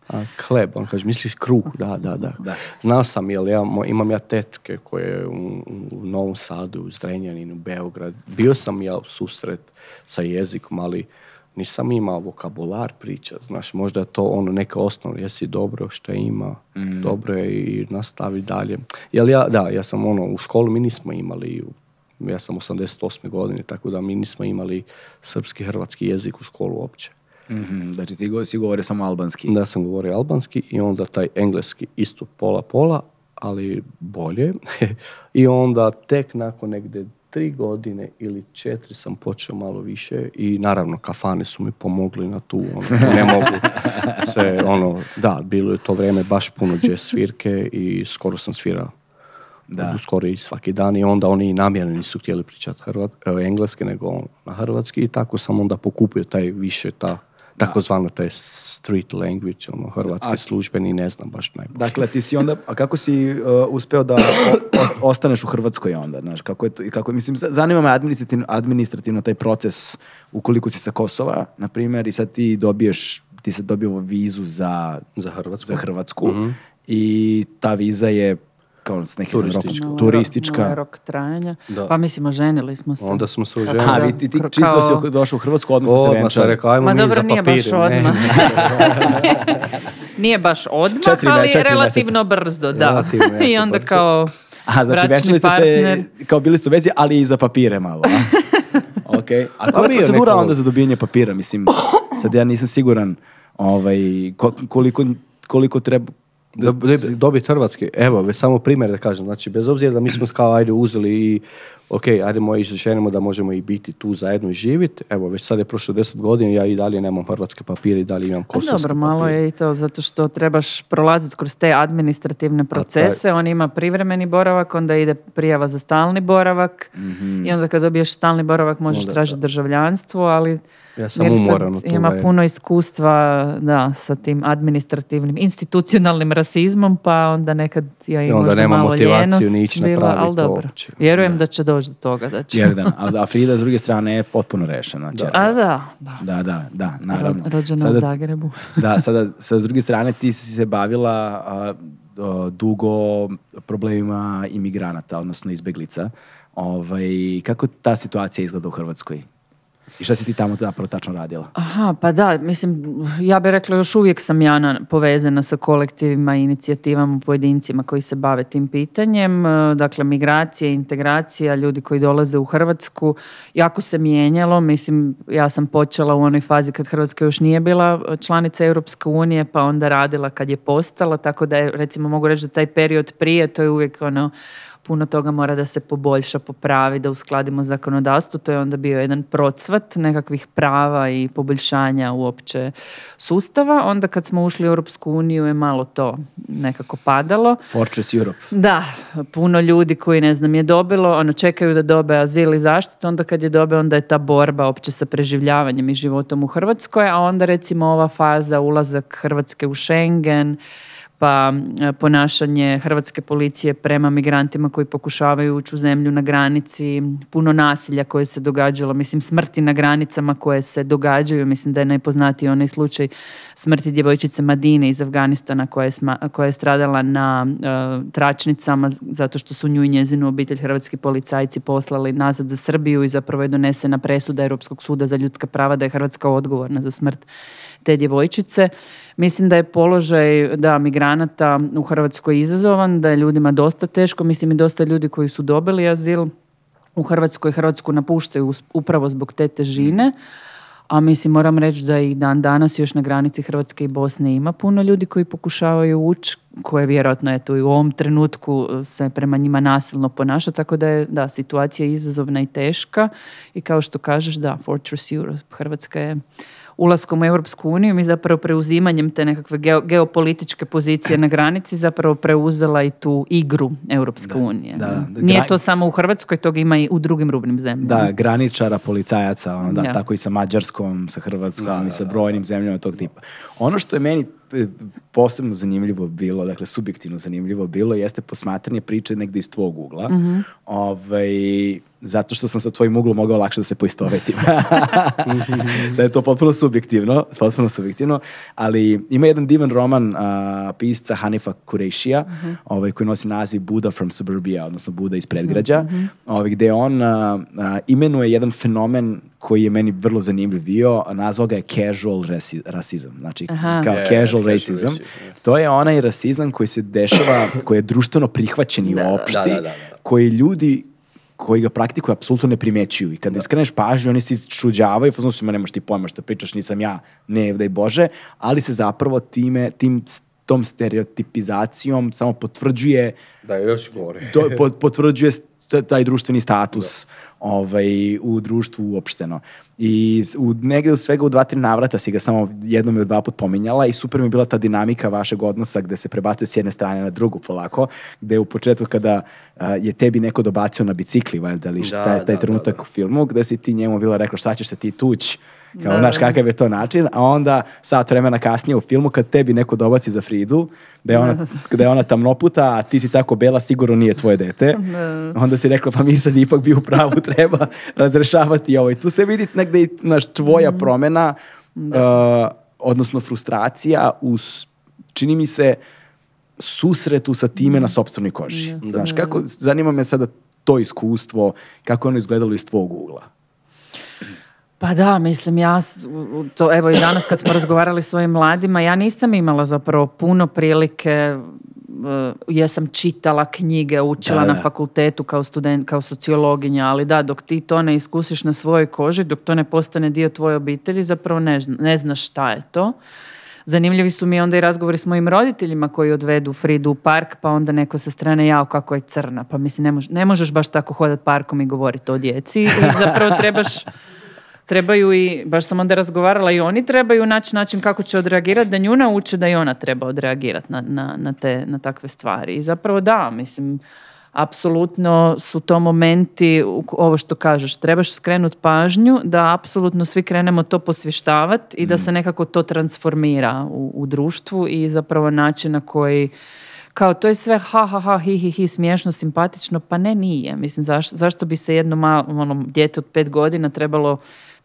a, hleb, on kaže, misliš kruh? Da, da, da. da. Znao sam, jer ja, imam ja tetke koje u, u Novom Sadu, u Zrenjaninu, u Beograd. Bio sam ja u susret sa jezikom, ali nisam imao vokabular priča, znaš, možda to ono neka osnova, jesi dobro što ima, mm. dobro je i nastavi dalje. Jel ja, da, ja sam ono, u školu mi nismo imali, ja sam 88. godine, tako da mi nismo imali srpski, hrvatski jezik u školu uopće. Mm-hmm. Znači ti si govorio samo albanski? Da sam govorio albanski i onda taj engleski isto pola-pola, ali bolje. <laughs> I onda tek nakon negdje tri godine ili četiri sam počeo malo više i naravno kafane su mi pomogli na tu, ono, <laughs> ne mogu se, ono, da, bilo je to vrijeme baš puno jazz svirke i skoro sam svirao da. skoro i svaki dan i onda oni namjerno nisu htjeli pričati hrvat, e, engleski nego on, na hrvatski i tako sam onda pokupio taj više ta takozvano taj street language, ono, hrvatski službeni, ne znam baš najbolje. Dakle, ti si onda, a kako si uh, uspeo da ostaneš u Hrvatskoj onda, znaš, kako je to, kako, mislim, zanima me administrativno, administrativno taj proces ukoliko si sa Kosova, na primjer, i sad ti dobiješ, ti se dobio vizu za, za Hrvatsku, za Hrvatsku mhm. i ta viza je kao s nekim turistička. Rok, turistička. rok trajanja. Pa mislim, oženili smo se. Onda smo se oženili. A, vi ti, ti čisto si došao u Hrvatsku, odmah se venčali. Rekao, ajmo Ma dobro, nije baš odmah. <laughs> <laughs> nije baš odmah, četiri, ali četiri relativno meseca. brzo, da. <laughs> I onda brzo. kao A, znači venčali ste se, kao bili ste u vezi, ali i za papire malo. A? ok. A koja je procedura onda za dobijanje papira? Mislim, sad ja nisam siguran ovaj, koliko, koliko treba, dobiti hrvatski. Evo, već samo primjer da kažem. Znači, bez obzira da mi smo kao ajde uzeli i ok, ajdemo i želimo da možemo i biti tu zajedno i živjeti. Evo, već sad je prošlo deset godina, ja i dalje nemam hrvatske papire i dalje imam kosovske Dobro, malo je i to, zato što trebaš prolaziti kroz te administrativne procese. On ima privremeni boravak, onda ide prijava za stalni boravak mm i onda kad dobiješ stalni boravak možeš tražiti državljanstvo, ali ja sam umoran Ima puno iskustva da, sa tim administrativnim, institucionalnim rasizmom, pa onda nekad ja imam možda nema malo motivaciju ni ići napraviti ali dobro. Vjerujem da. će doći do toga. Da će. Jedan, a Frida s druge strane je potpuno rešena. Da. A da, da. Da, da, da, naravno. Rođena sada, u Zagrebu. <laughs> da, sada, sada s druge strane ti si se bavila a, dugo problemima imigranata, odnosno izbeglica. Ovaj, kako ta situacija izgleda u Hrvatskoj? I šta si ti tamo zapravo tačno radila? Aha, pa da, mislim, ja bih rekla još uvijek sam ja povezana sa kolektivima i inicijativama pojedincima koji se bave tim pitanjem. E, dakle, migracija, integracija, ljudi koji dolaze u Hrvatsku, jako se mijenjalo. Mislim, ja sam počela u onoj fazi kad Hrvatska još nije bila članica Europske unije, pa onda radila kad je postala, tako da je, recimo, mogu reći da taj period prije, to je uvijek ono, puno toga mora da se poboljša, popravi, da uskladimo zakonodavstvo. To je onda bio jedan procvat nekakvih prava i poboljšanja uopće sustava. Onda kad smo ušli u Europsku uniju je malo to nekako padalo. Fortress Europe. Da, puno ljudi koji ne znam je dobilo, ono čekaju da dobe azil i zaštitu, onda kad je dobe onda je ta borba opće sa preživljavanjem i životom u Hrvatskoj, a onda recimo ova faza ulazak Hrvatske u Schengen, pa e, ponašanje hrvatske policije prema migrantima koji pokušavaju ući u zemlju na granici, puno nasilja koje se događalo, mislim smrti na granicama koje se događaju, mislim da je najpoznatiji onaj slučaj smrti djevojčice Madine iz Afganistana koja je, koja je stradala na e, tračnicama zato što su nju i njezinu obitelj hrvatski policajci poslali nazad za Srbiju i zapravo je donesena presuda Europskog suda za ljudska prava da je Hrvatska odgovorna za smrt te djevojčice. Mislim da je položaj da migranata u Hrvatskoj izazovan, da je ljudima dosta teško, mislim i dosta ljudi koji su dobili azil u Hrvatskoj Hrvatsku napuštaju upravo zbog te težine. A mislim, moram reći da i dan danas još na granici Hrvatske i Bosne ima puno ljudi koji pokušavaju ući, koje vjerojatno eto i u ovom trenutku se prema njima nasilno ponaša, tako da je da, situacija izazovna i teška i kao što kažeš, da, Fortress Europe, Hrvatska je ulaskom u Europsku uniju mi zapravo preuzimanjem te nekakve geopolitičke pozicije na granici zapravo preuzela i tu igru Europske unije. Da, Nije to samo u Hrvatskoj, toga ima i u drugim rubnim zemljama. Da, graničara, policajaca, ono, da, tako i sa Mađarskom, sa Hrvatskom i sa brojnim zemljama tog tipa. Ono što je meni posebno zanimljivo bilo, dakle subjektivno zanimljivo bilo, jeste posmatranje priče negdje iz tvog ugla. mm Ovaj, zato što sam sa tvojim uglom mogao lakše da se poistovetim. <laughs> Sad je to potpuno subjektivno, potpuno subjektivno, ali ima jedan divan roman uh, pisca Hanifa Kurešija, uh ovaj, koji nosi naziv Buda from Suburbia, odnosno Buda iz predgrađa, uh ovaj, gde on imenuje jedan fenomen koji je meni vrlo zanimljiv bio, nazvao ga je casual rasizam, znači kao casual racism. To je onaj rasizam koji se dešava, <clears throat> koji je društveno prihvaćen i opšti, koji ljudi koji ga praktikuju apsolutno ne primećuju i kad im skreneš pažnju oni se čuđavaju i fazonu su ma nemaš ti pojma što pričaš nisam ja ne daj Bože. Ali se zapravo time tim tom stereotipizacijom samo potvrđuje da je još gore. potvrđuje taj društveni status ovaj, u društvu uopšteno. I u, negdje u svega u dva, tri navrata si ga samo jednom ili dva put pominjala i super mi je bila ta dinamika vašeg odnosa gde se prebacuje s jedne strane na drugu polako, gde u početku kada je tebi neko dobacio na bicikli, valjda, ali šta taj, trenutak u filmu, gde si ti njemu bila rekla šta ćeš se ti tući kao, znaš, kakav je to način, a onda sat vremena kasnije u filmu kad tebi neko dobaci za Fridu, da je ona, da je ona tamnoputa, a ti si tako bela, sigurno nije tvoje dete. <laughs> Onda si rekla, pa mi sad ipak bi u pravu, <laughs> treba razrešavati ovo. I tu se vidi negdje naš tvoja mhm. promjena, uh, odnosno frustracija, uz, čini mi se, susretu sa time na mhm. sobstvenoj koži. Znaš, kako, zanima me sada to iskustvo, kako ono izgledalo iz tvog ugla. Pa da, mislim ja, to, evo i danas kad smo razgovarali s svojim mladima, ja nisam imala zapravo puno prilike uh, jesam čitala knjige, učila na fakultetu kao student, kao sociologinja, ali da, dok ti to ne iskusiš na svojoj koži, dok to ne postane dio tvoje obitelji, zapravo ne, ne znaš šta je to. Zanimljivi su mi onda i razgovori s mojim roditeljima koji odvedu Fridu u park, pa onda neko sa strane jao kako je crna. Pa mislim, ne, ne možeš baš tako hodati parkom i govoriti o djeci. Zapravo trebaš trebaju i, baš sam onda razgovarala, i oni trebaju naći način kako će odreagirati, da nju nauče da i ona treba odreagirati na, na, na, te, na takve stvari. I zapravo da, mislim, apsolutno su to momenti, ovo što kažeš, trebaš skrenuti pažnju da apsolutno svi krenemo to posvještavati i da mm. se nekako to transformira u, u društvu i zapravo način na koji kao to je sve ha ha ha hi hi hi smiješno, simpatično, pa ne nije. Mislim, zašto, zašto bi se jedno malo ono, dijete od pet godina trebalo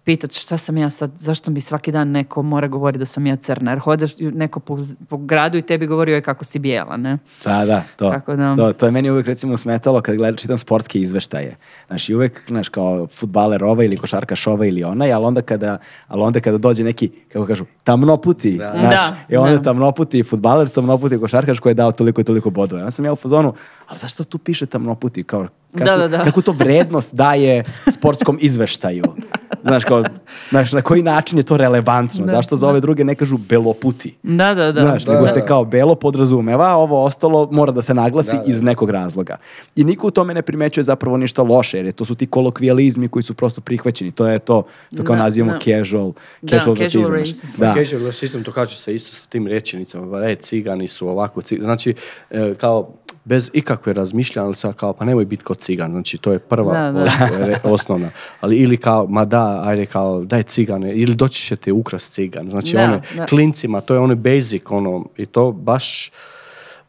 pitati šta sam ja sad, zašto mi svaki dan neko mora govoriti da sam ja crna, jer hodeš neko po, po gradu i tebi govori joj kako si bijela, ne? Da, da, to. Tako da. to. To je meni uvijek recimo smetalo kad gledam, čitam sportske izveštaje. Znaš, i uvijek, znaš, kao futbaler ova ili košarkaš ova ili onaj, ali onda kada, ali onda kada dođe neki, kako kažu, tamnoputi, da. znaš, da, i onda da. tamnoputi futbaler, tamnoputi košarkaš koji je dao toliko i toliko bodova. Ja sam ja u fazonu, ali zašto tu piše tamnoputi? Kao, kako, da, da, kako to vrednost daje sportskom izveštaju? <laughs> Znaš, kao, znaš, na koji način je to relevantno? Zašto za ove druge ne kažu beloputi? Da, da, da. Znaš, nego se kao belo podrazumeva, a ovo ostalo mora da se naglasi iz nekog razloga. I niko u tome ne primećuje zapravo ništa loše, jer to su ti kolokvijalizmi koji su prosto prihvaćeni. To je to, to kao nazivamo casual, casual, racism. Da. Casual racism, to kaže se isto sa tim rečenicama. E, cigani su ovako, cigani. Znači, e, kao bez ikakve razmišljalica kao pa nemoj biti kod cigan, znači to je prva <laughs> osnovna. Ali ili kao, ma da, ajde kao, daj cigane, ili doći ćete ukras cigan. Znači one, klincima, to je ono basic, ono, i to baš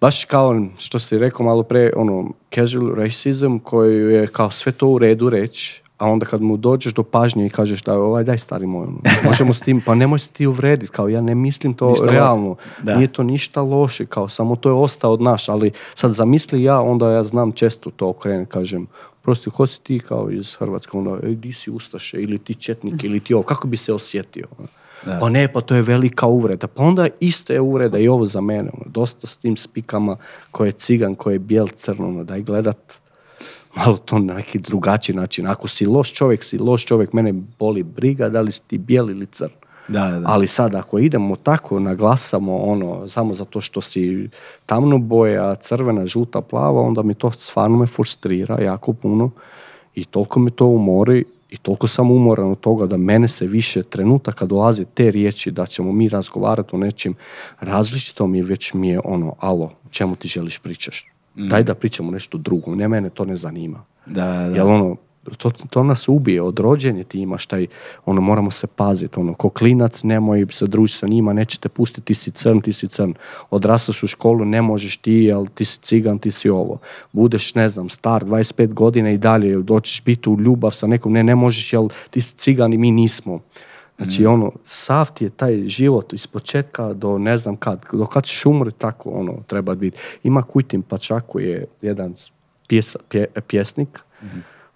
baš kao što si rekao malo pre, ono, casual racism koji je kao sve to u redu reći, a onda kad mu dođeš do pažnje i kažeš da ovaj daj stari moj, ono, <laughs> možemo s tim, pa nemoj se ti uvrediti, kao ja ne mislim to Ništa realno, Da. nije to ništa loše, kao samo to je ostao od naš, ali sad zamisli ja, onda ja znam često to okrenem, kažem, prosti, ko si ti kao iz Hrvatske, onda, ej, di si Ustaše, ili ti Četnik, ili ti ovo, kako bi se osjetio? ono? Da. Pa ne, pa to je velika uvreda. Pa onda ista je uvreda i ovo za mene. Ono, dosta s tim spikama ko je cigan, ko je bijel crno, ono, daj gledat malo to na neki drugačiji način. Ako si loš čovjek, si loš čovjek, mene boli briga da li si ti bijel ili crn. Da, da, da. Ali sad ako idemo tako, naglasamo ono, samo zato što si tamno boja, crvena, žuta, plava, onda mi to stvarno me frustrira jako puno i toliko me to umori i toliko sam umoran od toga da mene se više trenutaka dolazi te riječi da ćemo mi razgovarati o nečim različitom i već mi je ono, alo, čemu ti želiš pričaš? Daj da pričamo nešto drugo, ne mene to ne zanima. Da, da. Jel ono, to, to nas ubije, od rođenja ti imaš taj, ono, moramo se paziti, ono, ko klinac, nemoj se družiti sa njima, nećete pustiti, ti si crn, ti si crn. Odrastaš u školu, ne možeš ti, jel ti si cigan, ti si ovo. Budeš, ne znam, star, 25 godina i dalje, doćeš biti u ljubav sa nekom, ne, ne možeš, jel ti si cigan i mi nismo. Znači, ono, sav ti je taj život iz početka do ne znam kad, do kad ćeš umreti, tako, ono, treba biti. Ima Kujtin Pačaku je jedan pjesa, pje- pjesnik,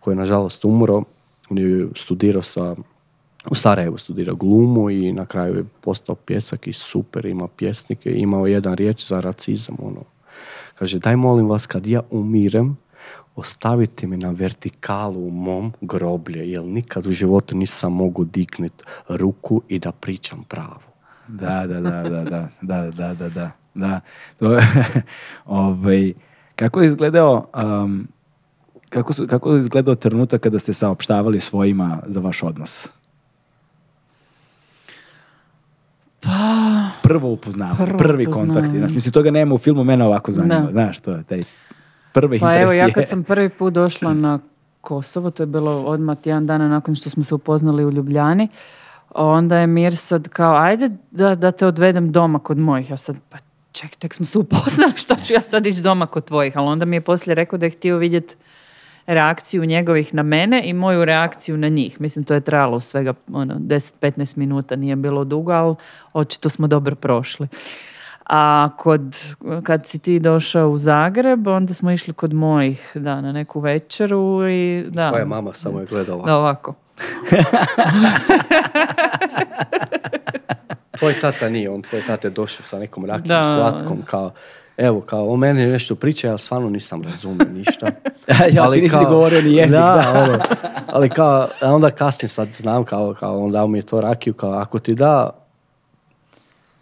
koji je nažalost umro. On je studirao sa, u Sarajevu studirao glumu i na kraju je postao pjesak i super, ima pjesnike. Imao jedan riječ za racizam, ono. Kaže, daj molim vas, kad ja umirem, ostavite me na vertikalu u mom groblje, jer nikad u životu nisam mogu dignut ruku i da pričam pravo. Da, da, da, da, da, da, da, da, da, da. To <laughs> ovaj, kako je izgledao, um, kako, su, kako je izgledao trenutak kada ste saopštavali svojima za vaš odnos? Pa, Prvo upoznavanje, Prvo prvi upoznavanje. kontakt. Znaš, mislim, toga nema u filmu, mene ovako zanima. Da. Znaš, to je taj prve pa impresije. evo, ja kad sam prvi put došla <laughs> na Kosovo, to je bilo odmah tjedan dana nakon što smo se upoznali u Ljubljani, onda je Mirsad kao, ajde da, da te odvedem doma kod mojih. Ja sad, pa ček, tek smo se upoznali, <laughs> što ću ja sad ići doma kod tvojih? Ali onda mi je poslije rekao da je htio vidjeti reakciju njegovih na mene i moju reakciju na njih. Mislim, to je trajalo svega ono, 10-15 minuta, nije bilo dugo, ali očito smo dobro prošli. A kod, kad si ti došao u Zagreb, onda smo išli kod mojih, da, na neku večeru i da. Tvoja mama samo je gledala. Da, ovako. <laughs> Tvoj tata nije, on tvoj tata je došao sa nekom rakijom Da. slatkom, kao, evo, kao, o meni nešto priča, ja stvarno nisam razumio ništa. <laughs> Ja, ti nisi ni govorio ni jezik, Da, da. <laughs> ono, ali kao, onda kasnije sad znam, kao, kao, on dao mi je to rakiju, kao, ako ti da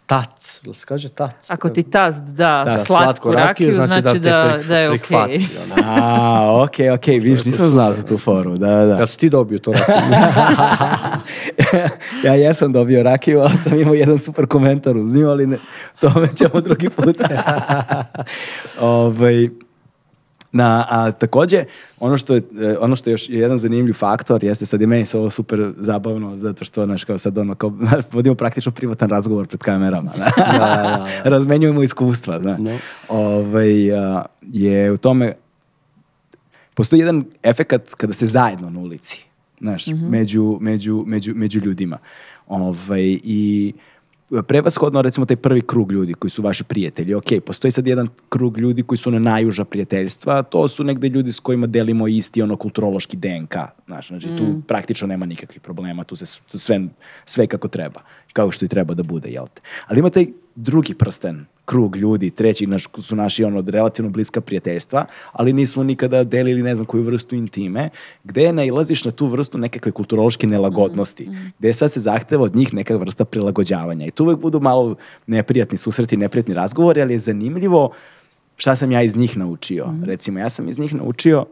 tac, jel se kaže tac? Ako ti tast da, Da, slatku rakiju, znači, da, te da, prih- je okej. prihvati, ono. <laughs> A, okej, okej, vidiš, nisam znao za tu foru, da, da. Jel si ti dobio to rakiju? <laughs> ja jesam dobio rakiju, ali sam imao jedan super komentar uz nju, ali ne, tome ćemo drugi put. <laughs> ovaj, na, a, takođe, ono što, je, e, ono što je još jedan zanimljiv faktor jeste, sad je meni se ovo super zabavno, zato što, znaš, kao sad ono, kao, <laughs> vodimo praktično privatan razgovor pred kamerama. Da? <laughs> Razmenjujemo iskustva, znaš. No. Ovaj, a, je u tome, postoji jedan efekat kada ste zajedno na ulici, znaš, među, među, među, među ljudima. Ovaj, I prevashodno, recimo, taj prvi krug ljudi koji su vaši prijatelji. Ok, postoji sad jedan krug ljudi koji su na najuža prijateljstva, to su negde ljudi s kojima delimo isti ono kulturološki DNK. Znaš, znači, tu praktično nema nikakvih problema, tu se sve, sve kako treba, kao što i treba da bude, jel te? Ali ima taj drugi prsten, krug ljudi, treći naš, su naši ono relativno bliska prijateljstva, ali nismo nikada delili ne znam koju vrstu intime, gde nailaziš na tu vrstu nekakve kulturološke nelagodnosti, gde sad se zahteva od njih neka vrsta prilagođavanja. I tu uvek budu malo neprijatni susreti, neprijatni razgovori, ali je zanimljivo šta sam ja iz njih naučio. Recimo, ja sam iz njih naučio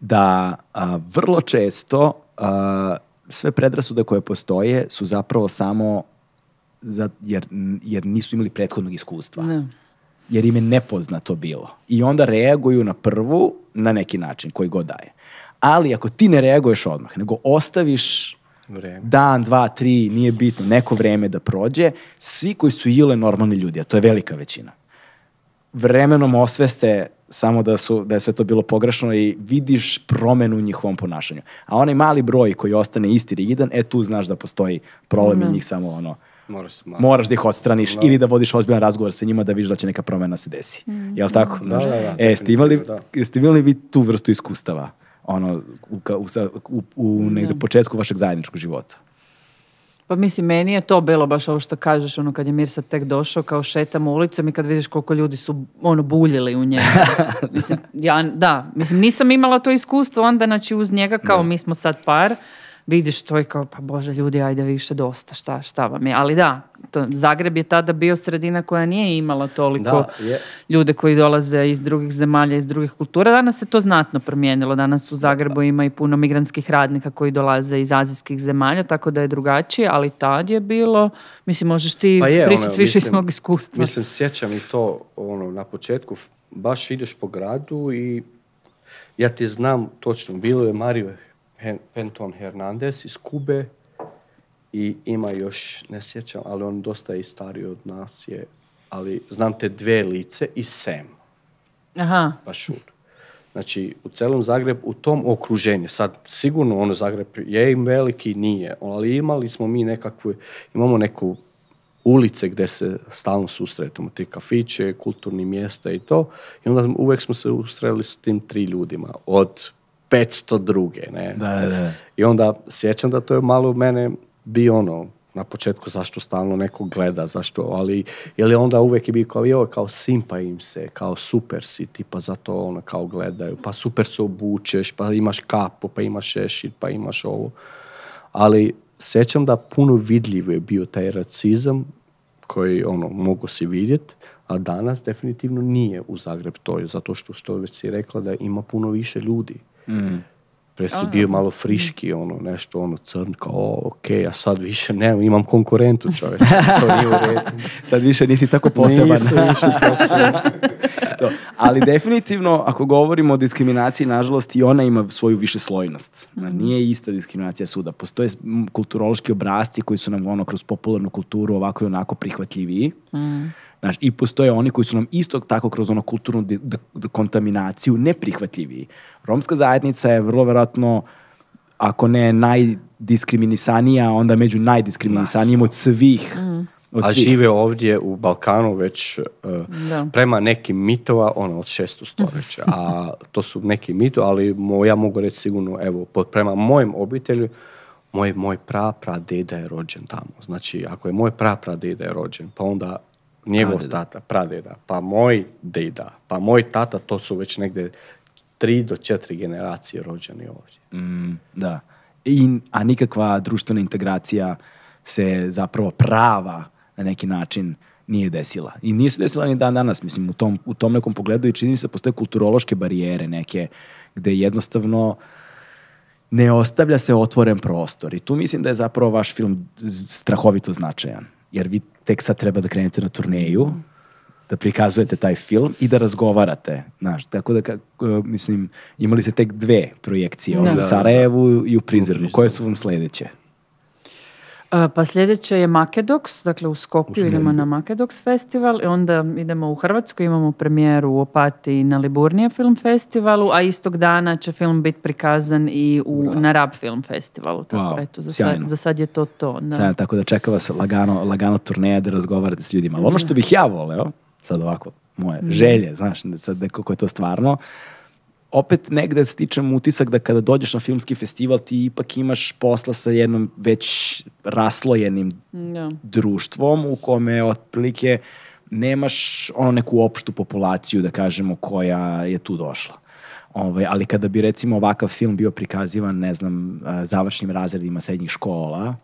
da a, vrlo često a, sve predrasude koje postoje su zapravo samo za, jer, jer nisu imali prethodnog iskustva. Da. Jer im je nepoznato bilo. I onda reaguju na prvu na neki način koji god daje. Ali ako ti ne reaguješ odmah, nego ostaviš Vreme. dan, dva, tri, nije bitno, neko vreme da prođe, svi koji su ile normalni ljudi, a to je velika većina, vremenom osveste samo da, su, da je sve to bilo pogrešno i vidiš promenu u njihovom ponašanju. A onaj mali broj koji ostane isti rigidan, e tu znaš da postoji problem i njih samo ono, Moraš moraš da ih odstraniš ili da vodiš ozbiljan razgovor sa njima da vidiš da će neka promena se desi. Jel tako? Da, da, da, E, ste imali, jeste imali vi tu vrstu iskustava? Ono, u, u, u, u negde početku vašeg zajedničkog života. Pa mislim, meni je to bilo baš ovo što kažeš, ono kad je Mirsad tek došao, kao šetamo ulicom i kad vidiš koliko ljudi su ono buljili u njemu. <laughs> mislim, ja, da, mislim, nisam imala to iskustvo, onda znači uz njega kao mi smo sad par, vidiš to i kao, pa bože ljudi, ajde više dosta, šta, šta vam je. Ali da, to, Zagreb je tada bio sredina koja nije imala toliko Da, je. ljude koji dolaze iz drugih zemalja, iz drugih kultura. Danas se to znatno promijenilo. Danas u Zagrebu ima i puno migrantskih radnika koji dolaze iz azijskih zemalja, tako da je drugačije, ali tad je bilo, mislim, možeš ti Pa je, pričati ono, više iz mog iskustva. Mislim, sjećam i to, ono, na početku, baš ideš po gradu i ja ti znam točno, bilo je Mario Penton Hernandez iz Kube i ima još, ne sjećam, ali on dosta i stariji od nas je, ali znam te dve lice i Sam. Aha, baš šut. Znači, u celom Zagreb, u tom okruženju, sad sigurno ono Zagreb je im veliki, nije, ali imali smo mi nekakvu, imamo neku ulice gdje se stalno susretamo, ti kafiće, kulturni mjesta i to, i onda uvijek smo se ustreli s tim tri ljudima, od 500 druge, ne? Da, da, da. I onda sjećam da to je malo mene bi ono, na početku zašto stalno neko gleda, zašto, ali je onda uvijek je bio kao, joj, kao simpa im se, kao super si, tipa zato ono kao gledaju, pa super se obučeš, pa imaš kapu, pa imaš šešir, pa imaš ovo. Ali sjećam da puno vidljivo je bio taj racizam koji ono mogu si vidjeti, a danas definitivno nije u Zagreb to, zato što što već si rekla da ima puno više ljudi. Pre si bio malo friški, ono, nešto, ono, crn, kao, ok, a sad više ne, imam konkurentu, čovječ. <laughs> To nije u redu. Sad više nisi tako poseban. Nisam više poseban. <laughs> To. Ali definitivno, ako govorimo o diskriminaciji, nažalost, i ona ima svoju višeslojnost. Nije ista diskriminacija suda. Postoje kulturološki obrazci koji su nam ono kroz popularnu kulturu ovako i onako prihvatljiviji. Znaš, I postoje oni koji su nam isto tako kroz ono kulturnu kontaminaciju neprihvatljiviji. Romska zajednica je vrlo verovatno ako ne najdiskriminisanija, onda među najdiskriminisanijim od svih. Od A svih. žive ovdje u Balkanu već uh, Da. prema nekim mitova, ono, od 600 stoljeća. A to su neki mito, ali mo, ja mogu reći sigurno, evo, po- prema mojem obitelju, moj, moj pra, pra deda je rođen tamo. Znači, ako je moj pra, pra deda je rođen, pa onda njegov Pradeda. tata, pradeda, pa moj deda, pa moj tata, to su već negdje tri do četiri generacije rođeni ovdje. Mm, da. I, a nikakva društvena integracija se zapravo prava na neki način nije desila. I nije se desila ni dan danas, mislim, u tom, u tom nekom pogledu i čini mi se postoje kulturološke barijere neke, gde jednostavno ne ostavlja se otvoren prostor. I tu mislim da je zapravo vaš film strahovito značajan. Jer vi tek sad treba da krenete na turneju, da prikazujete taj film i da razgovarate. Znaš, tako da, kako, mislim, imali ste tek dve projekcije, ovdje Da. u Sarajevu i u Prizrenu. Koje su vam sledeće? E, Pa sljedeće je Makedox, dakle u Skopju idemo na Makedox festival i onda idemo u Hrvatsku, imamo premijeru u Opatiji na Liburnije film festivalu, a istog dana će film biti prikazan i u, na Rab film festivalu. Tako, Wow, eto, za, sad, za sad je to to. Da. Tako da čeka vas lagano, lagano turneja da razgovarate s ljudima. Ali ono što bih ja voleo, sad ovako, moje želje, znaš, sad nekako je to stvarno, opet negde stičem utisak da kada dođeš na filmski festival ti ipak imaš posla sa jednom već raslojenim Da. društvom u kome otprilike nemaš ono neku opštu populaciju da kažemo koja je tu došla. Ovaj, ali kada bi recimo ovakav film bio prikazivan, ne znam, završnim razredima srednjih škola,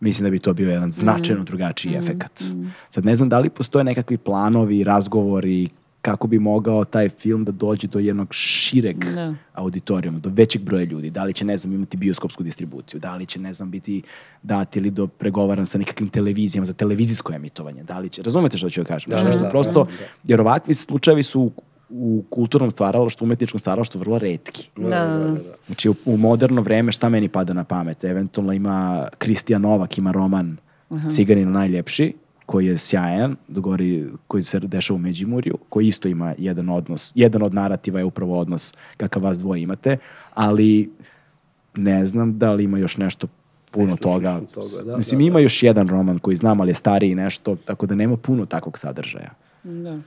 mislim da bi to bio jedan značajno drugačiji efekat. Sad ne znam da li postoje nekakvi planovi, razgovori, kako bi mogao taj film da dođe do jednog šireg Da. auditorijuma, do većeg broja ljudi. Da li će, ne znam, imati bioskopsku distribuciju, da li će, ne znam, biti dati ili do pregovaran sa nekakvim televizijama za televizijsko emitovanje, da li će, razumete što ću joj kažem? Znači, Da, nešto da, prosto, jer ovakvi slučajevi su u, kulturnom stvaralaštvu, umetničkom stvaralaštvu vrlo redki. Da, da, da. Znači, u, u moderno vreme šta meni pada na pamet? Eventualno ima Kristijan Novak, ima roman Ciganin najljepši, koji je sjajan, dogori, koji se dešava u Međimurju, koji isto ima jedan odnos, jedan od narativa je upravo odnos kakav vas dvoje imate, ali ne znam da li ima još nešto puno Nešto toga. toga, da, Mislim, da, ima još jedan roman koji znam, ali je stariji nešto, tako da nema puno takvog sadržaja. Da.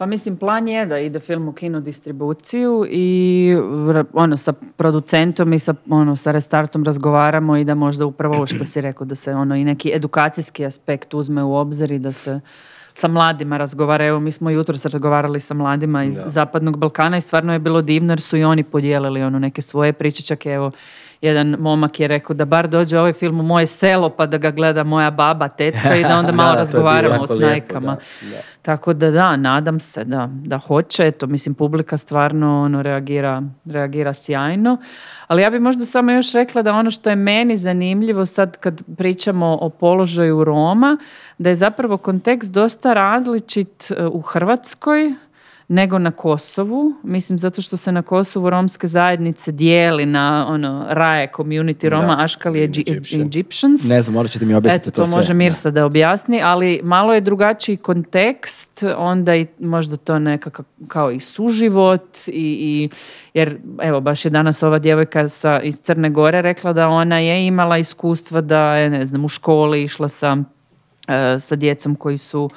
Pa mislim, plan je da ide film u kino distribuciju i ono, sa producentom i sa, ono, sa restartom razgovaramo i da možda upravo ovo što si rekao, da se ono i neki edukacijski aspekt uzme u obzir i da se sa mladima razgovara. Evo, mi smo jutros razgovarali sa mladima iz Zapadnog Balkana i stvarno je bilo divno jer su i oni podijelili ono neke svoje priče. Čak evo, jedan momak je rekao da bar dođe ovaj film u moje selo pa da ga gleda moja baba, tetka i da onda <laughs> malo Da, razgovaramo jako s lijepo, najkama. da, da. Tako da da, nadam se da, da hoće. Eto, mislim, publika stvarno ono, reagira, reagira sjajno. Ali ja bi možda samo još rekla da ono što je meni zanimljivo sad kad pričamo o položaju Roma, da je zapravo kontekst dosta različit e, u Hrvatskoj nego na Kosovu. Mislim, zato što se na Kosovu romske zajednice dijeli na ono, raje community Roma, Da. Aškali, Egy- Egyptian. Egyptians. Ne znam, morat ćete mi objasniti Eto, to, sve. može Da. Mirsa da objasni, ali malo je drugačiji kontekst, onda i možda to nekakav kao i suživot i, i jer evo baš je danas ova djevojka sa, iz Crne Gore rekla da ona je imala iskustva da je ne znam u školi išla sa, e, sa djecom koji su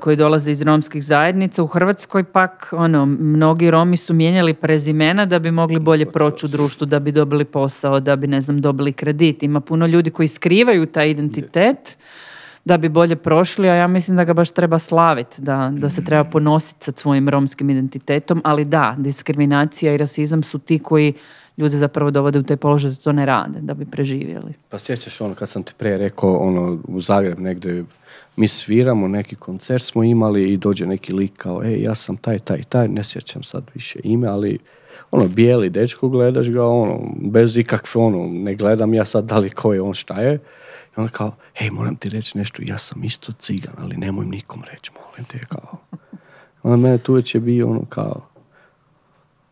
koji dolaze iz romskih zajednica. U Hrvatskoj pak ono, mnogi Romi su mijenjali prezimena da bi mogli bolje proći u društvu, da bi dobili posao, da bi ne znam dobili kredit. Ima puno ljudi koji skrivaju taj identitet da bi bolje prošli, a ja mislim da ga baš treba slaviti, da, da se treba ponositi sa svojim romskim identitetom, ali da, diskriminacija i rasizam su ti koji ljude zapravo dovode u taj položaj da to ne rade, da bi preživjeli. Pa sjećaš ono kad sam ti prije rekao ono u Zagreb negdje mi sviramo, neki koncert smo imali i dođe neki lik kao ej ja sam taj, taj, taj, ne sjećam sad više ime, ali ono bijeli dečko gledaš ga ono bez ikakve ono ne gledam ja sad da li ko je on šta je i onda kao hej moram ti reći nešto ja sam isto cigan ali nemoj nikom reći molim te kao onda mene tu već je bio ono kao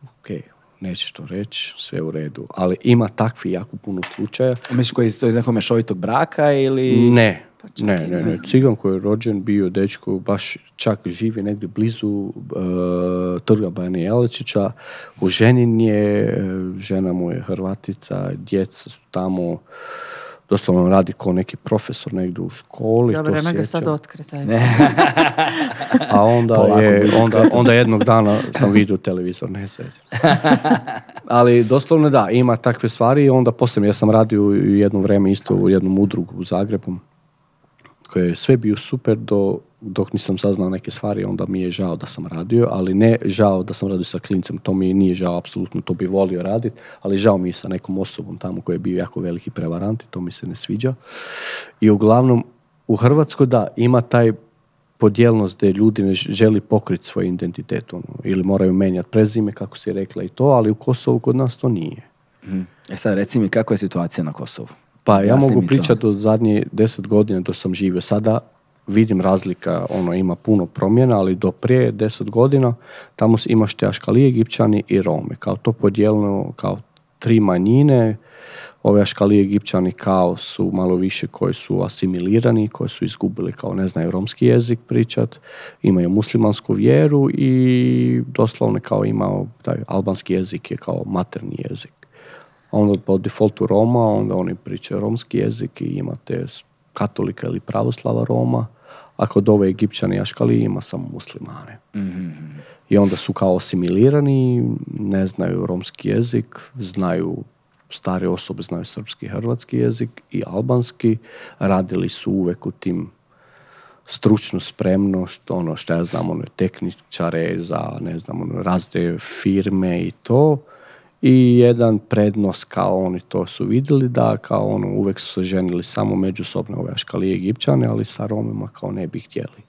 ok, nećeš to reći, sve u redu. Ali ima takvi jako puno slučaja. Misliš koji je iz nekog mešovitog braka ili... Ne, čak ne, ne, ne. ne. Cigan koji je rođen bio dečko, baš čak živi negdje blizu e, trga Bajane Jeličića. Oženjen je, e, žena mu je Hrvatica, djeca su tamo, doslovno radi kao neki profesor negdje u školi. Dobro, to nema ga sad otkriti. <laughs> A onda, Polako je, onda, onda jednog dana sam vidio televizor, ne se. Ali doslovno da, ima takve stvari i onda poslije ja sam radio u jedno vrijeme isto u jednom udrugu u Zagrebu koji je sve bio super do, dok nisam saznao neke stvari, onda mi je žao da sam radio, ali ne žao da sam radio sa klincem, to mi nije žao, apsolutno, to bi volio raditi, ali žao mi je sa nekom osobom tamo koji je bio jako veliki prevarant i to mi se ne sviđa. I uglavnom, u Hrvatskoj da, ima taj podjelnost gdje ljudi ne želi pokriti svoj identitet ono, ili moraju menjati prezime, kako si rekla i to, ali u Kosovu kod nas to nije. Mhm. E sad, reci mi kakva je situacija na Kosovu? Pa ja mogu pričati od zadnje deset godina do sam živio. Sada vidim razlika, ono ima puno promjena, ali do prije deset godina tamo imaš te Aškalije, Egipćani i Rome. Kao to podijeljeno kao tri manjine. Ove Aškalije, Egipćani kao su malo više koji su asimilirani, koji su izgubili kao ne znaju romski jezik pričat, imaju muslimansku vjeru i doslovno kao imao taj albanski jezik je kao materni jezik. Onda po defaultu Roma, onda oni pričaju romski jezik i imate katolika ili pravoslava Roma, a kod ove Egipćani Aškali ima samo muslimane. I onda su kao asimilirani, ne znaju romski jezik, znaju stare osobe znaju srpski i hrvatski jezik i albanski, radili su uvek u tim stručno spremno, što ono što ja znam, ono, tehničare za, ne znam, ono, razne firme i to. I jedan prednost kao oni to su vidjeli da kao ono uvek su se ženili samo međusobno ove aškalije egipćane, ali sa Romima kao ne bi htjeli.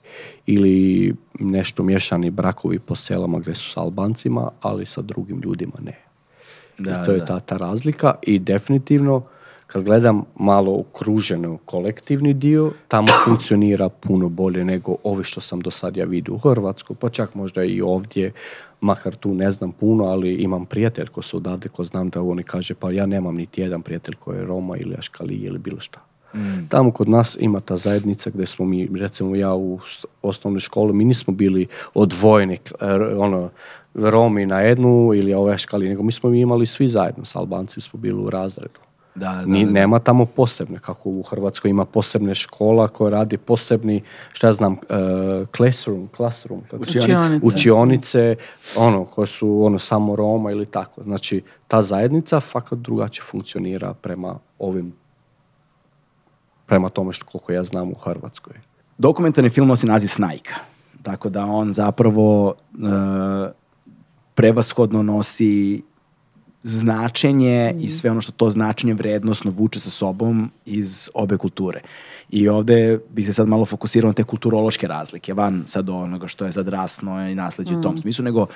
Ili nešto miješani brakovi po selama gdje su sa Albancima, ali sa drugim ljudima ne. Da, I to je da. ta, ta razlika i definitivno kad gledam malo okruženo kolektivni dio, tamo <coughs> funkcionira puno bolje nego ove što sam do sad ja vidio u Hrvatskoj, pa čak možda i ovdje, makar tu ne znam puno, ali imam prijatelj ko su odavde, ko znam da oni kaže, pa ja nemam niti jedan prijatelj koji je Roma ili Aškali ili bilo šta. Tamo kod nas ima ta zajednica gdje smo mi, recimo ja u osnovnoj školi, mi nismo bili odvojeni, r- ono, Romi na jednu ili oveškali, nego mi smo imali svi zajedno, s Albanci smo bili u razredu. Da, da. Nema tamo posebne, kako u Hrvatskoj ima posebne škola koja radi posebni, šta ja znam, uh, classroom, classroom, tako- Učionice. Učionice. ono, koje su ono, samo Roma ili tako. Znači, ta zajednica fakat drugačije funkcionira prema ovim, prema tome što koliko ja znam u Hrvatskoj. Dokumentarni film nosi naziv Snajka. Tako da on zapravo e, prevashodno nosi značenje i sve ono što to značenje vrednostno vuče sa sobom iz obe kulture. I ovde bih se sad malo fokusirao na te kulturološke razlike, van sad onoga što je sad rasno i nasleđe u tom smislu, nego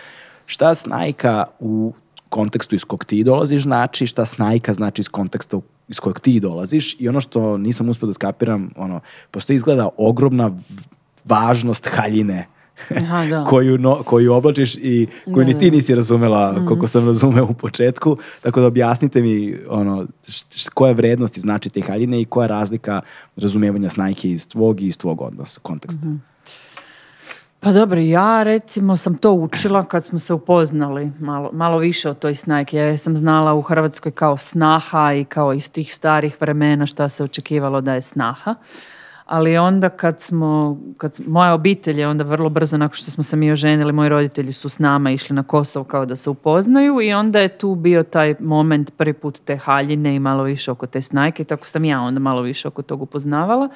šta snajka u kontekstu iz kog ti dolaziš znači, šta snajka znači iz konteksta iz kojeg ti dolaziš i ono što nisam uspio da skapiram, ono, postoji izgleda ogromna važnost haljine Aha, da. <laughs> koju, no, koju oblačiš i koju ni ti nisi razumela koliko sam razumeo u početku. Tako da objasnite mi ono, koja je vrednost i znači te haljine i koja je razlika razumevanja snajke iz tvog i iz tvog odnosa, konteksta. Pa dobro, ja recimo sam to učila kad smo se upoznali malo, malo više o toj snajki. Ja sam znala u Hrvatskoj kao snaha i kao iz tih starih vremena šta se očekivalo da je snaha. Ali onda kad smo, kad, moja obitelj je onda vrlo brzo nakon što smo se mi oženili, moji roditelji su s nama išli na Kosovo kao da se upoznaju i onda je tu bio taj moment prvi put te haljine i malo više oko te snajke i tako sam ja onda malo više oko tog upoznavala.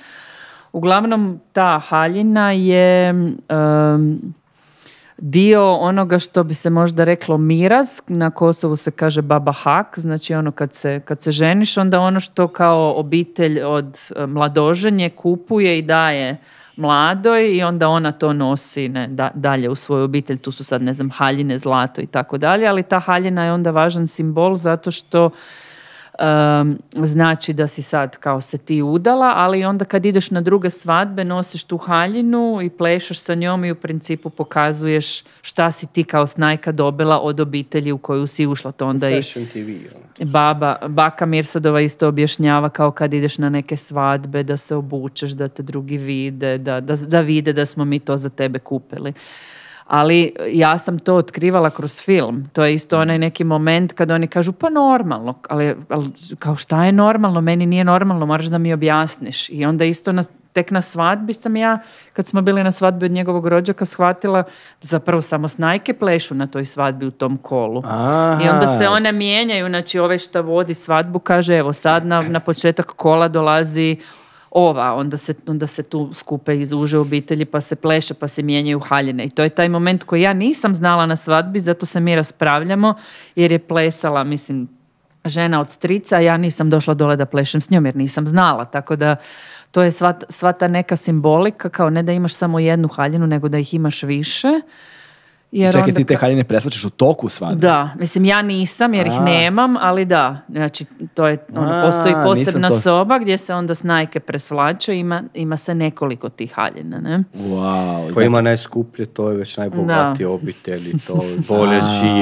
Uglavnom, ta haljina je dio onoga što bi se možda reklo miraz, na Kosovu se kaže baba hak, znači ono kad se, kad se ženiš, onda ono što kao obitelj od e, mladoženje kupuje i daje mladoj i onda ona to nosi ne, da- dalje u svoju obitelj, tu su sad ne znam haljine, zlato i tako dalje, ali ta haljina je onda važan simbol zato što um, znači da si sad kao se ti udala, ali onda kad ideš na druge svadbe nosiš tu haljinu i plešeš sa njom i u principu pokazuješ šta si ti kao snajka dobila od obitelji u koju si ušla. To onda i TV, ono. baba, baka Mirsadova isto objašnjava kao kad ideš na neke svadbe da se obučeš, da te drugi vide, da, da, da vide da smo mi to za tebe kupili. Ali ja sam to otkrivala kroz film. To je isto onaj neki moment kad oni kažu pa normalno, ali, ali kao šta je normalno? Meni nije normalno, moraš da mi objasniš. I onda isto na, tek na svadbi sam ja, kad smo bili na svadbi od njegovog rođaka, shvatila da zapravo samo snajke plešu na toj svadbi u tom kolu. Aha. I onda se one mijenjaju, znači ove šta vodi svadbu kaže evo sad na, na početak kola dolazi ova, onda se, onda se tu skupe iz uže obitelji pa se pleše pa se mijenjaju haljine i to je taj moment koji ja nisam znala na svadbi, zato se mi raspravljamo jer je plesala, mislim, žena od strica, ja nisam došla dole da plešem s njom jer nisam znala, tako da to je sva, sva ta neka simbolika, kao ne da imaš samo jednu haljinu, nego da ih imaš više. Jer Čekaj, onda ti te haljine preslačiš u toku svadbe? da, mislim ja nisam jer ih A. nemam, ali da, znači to je, ono, A, postoji posebna to- soba gdje se onda snajke presvlače, ima, ima se nekoliko tih haljina, ne? Wow. Ko ima najskuplje, to je već najbogatije obitelji, to bolje <laughs> živi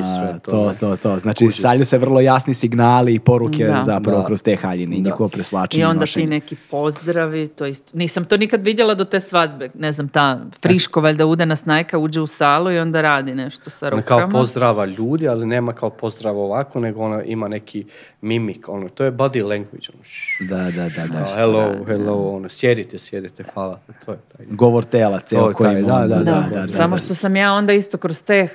i sve to. To, to, to. Znači, šalju se vrlo jasni signali i poruke Da. zapravo Da. kroz te haljine i njihovo preslačenje I onda nošenje. ti neki pozdravi, to isto. Nisam to nikad vidjela do te svadbe. Ne znam, ta friško valjda udana snajka uđe u salu i onda radi nešto sa Ona kao rukama. pozdrava ljudi, ali nema kao pozdrav ovako, nego ona ima neki mimik, ono, to je body language. Ono, Da, da, da, da. hello, hello, ono, sjedite, sjedite, hvala. To je taj. Govor tela, ceo koji da, da, Da, da, da, samo da. što sam ja onda isto kroz te